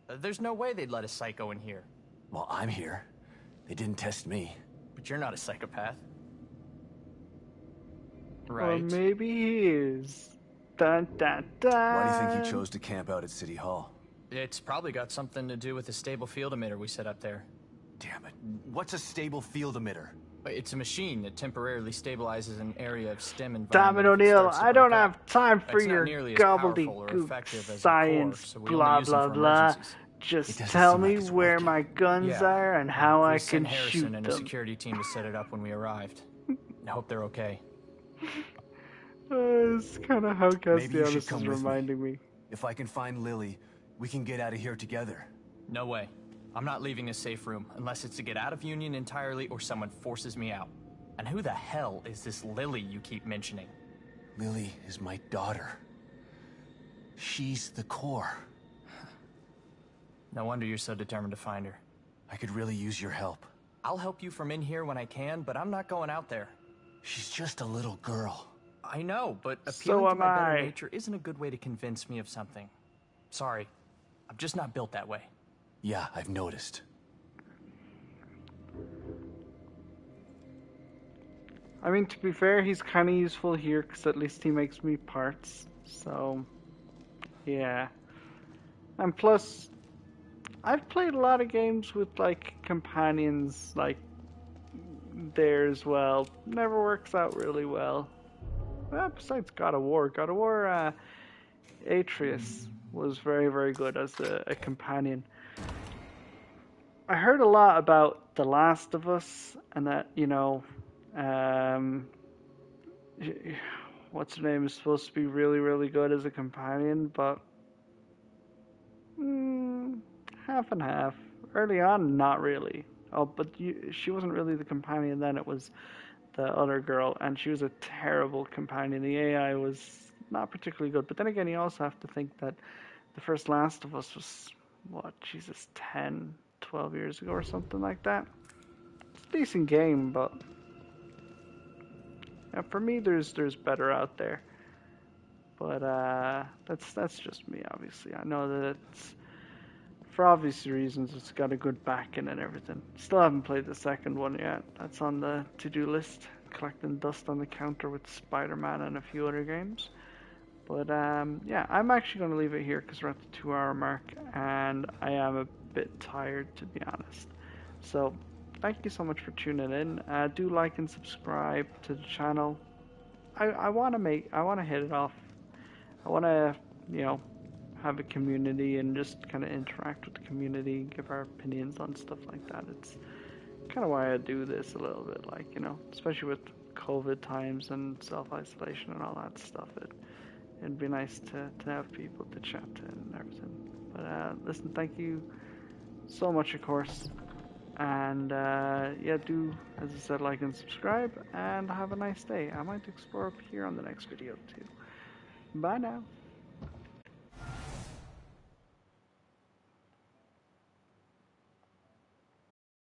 Uh, There's no way they'd let a psycho in here. Well, I'm here. They didn't test me. But you're not a psychopath. or Right. maybe he is. Dun, dun, dun. Why do you think he chose to camp out at City Hall? It's probably got something to do with the stable field emitter we set up there. Damn it. What's a stable field emitter? It's a machine that temporarily stabilizes an area of STEM environment. Damn it, if O'Neal. I don't break up. have time for It's your nearly as powerful or gobbledygook effective as a science, core, so blah, blah, blah. Just tell seem like me where working. my guns Yeah. are and how we I sent can Harrison shoot and a security team to set it up when we arrived. I hope they're okay. Uh, it's kind of how Maybe you should Castellanos is come with me. reminding me. If I can find Lily, we can get out of here together. No way. I'm not leaving this safe room unless it's to get out of Union entirely or someone forces me out. And who the hell is this Lily you keep mentioning? Lily is my daughter. She's the core. No wonder you're so determined to find her. I could really use your help. I'll help you from in here when I can, but I'm not going out there. She's just a little girl. I know, but So appealing to am my better nature isn't a good way to convince me of something. Sorry, I'm just not built that way. Yeah, I've noticed. I mean, to be fair, he's kind of useful here because at least he makes me parts. So, yeah. And plus, I've played a lot of games with like companions like there as well. Never works out really well. Well, besides God of War, God of War, uh, Atreus was very, very good as a, a companion. I heard a lot about The Last of Us, and that you know, um, what's her name is supposed to be really, really good as a companion, but mm, half and half. Early on, not really. Oh, but you, she wasn't really the companion then. It was the other girl, and she was a terrible companion. The AI was not particularly good. But then again, you also have to think that the first Last of Us was what Jesus 10, 12 years ago or something like that. It's a decent game, but yeah, for me, there's there's better out there. But uh, that's that's just me. Obviously, I know that it's for obvious reasons. It's got a good backing and everything. Still haven't played the second one yet. That's on the to-do list. Collecting dust on the counter with Spider-Man and a few other games. But um, yeah, I'm actually going to leave it here because we're at the two-hour mark, and I am a bit tired to be honest. So thank you so much for tuning in. Uh, do like and subscribe to the channel. I, I want to make I want to hit it off. I want to you know have a community and just kind of interact with the community, give our opinions on stuff like that. It's kind of why I do this a little bit, like you know, especially with COVID times and self isolation and all that stuff. It'd be nice to to have people to chat and everything. But uh, listen, thank you so much, of course. And uh, yeah, do as I said, like and subscribe, and have a nice day. I might explore up here on the next video too. Bye now.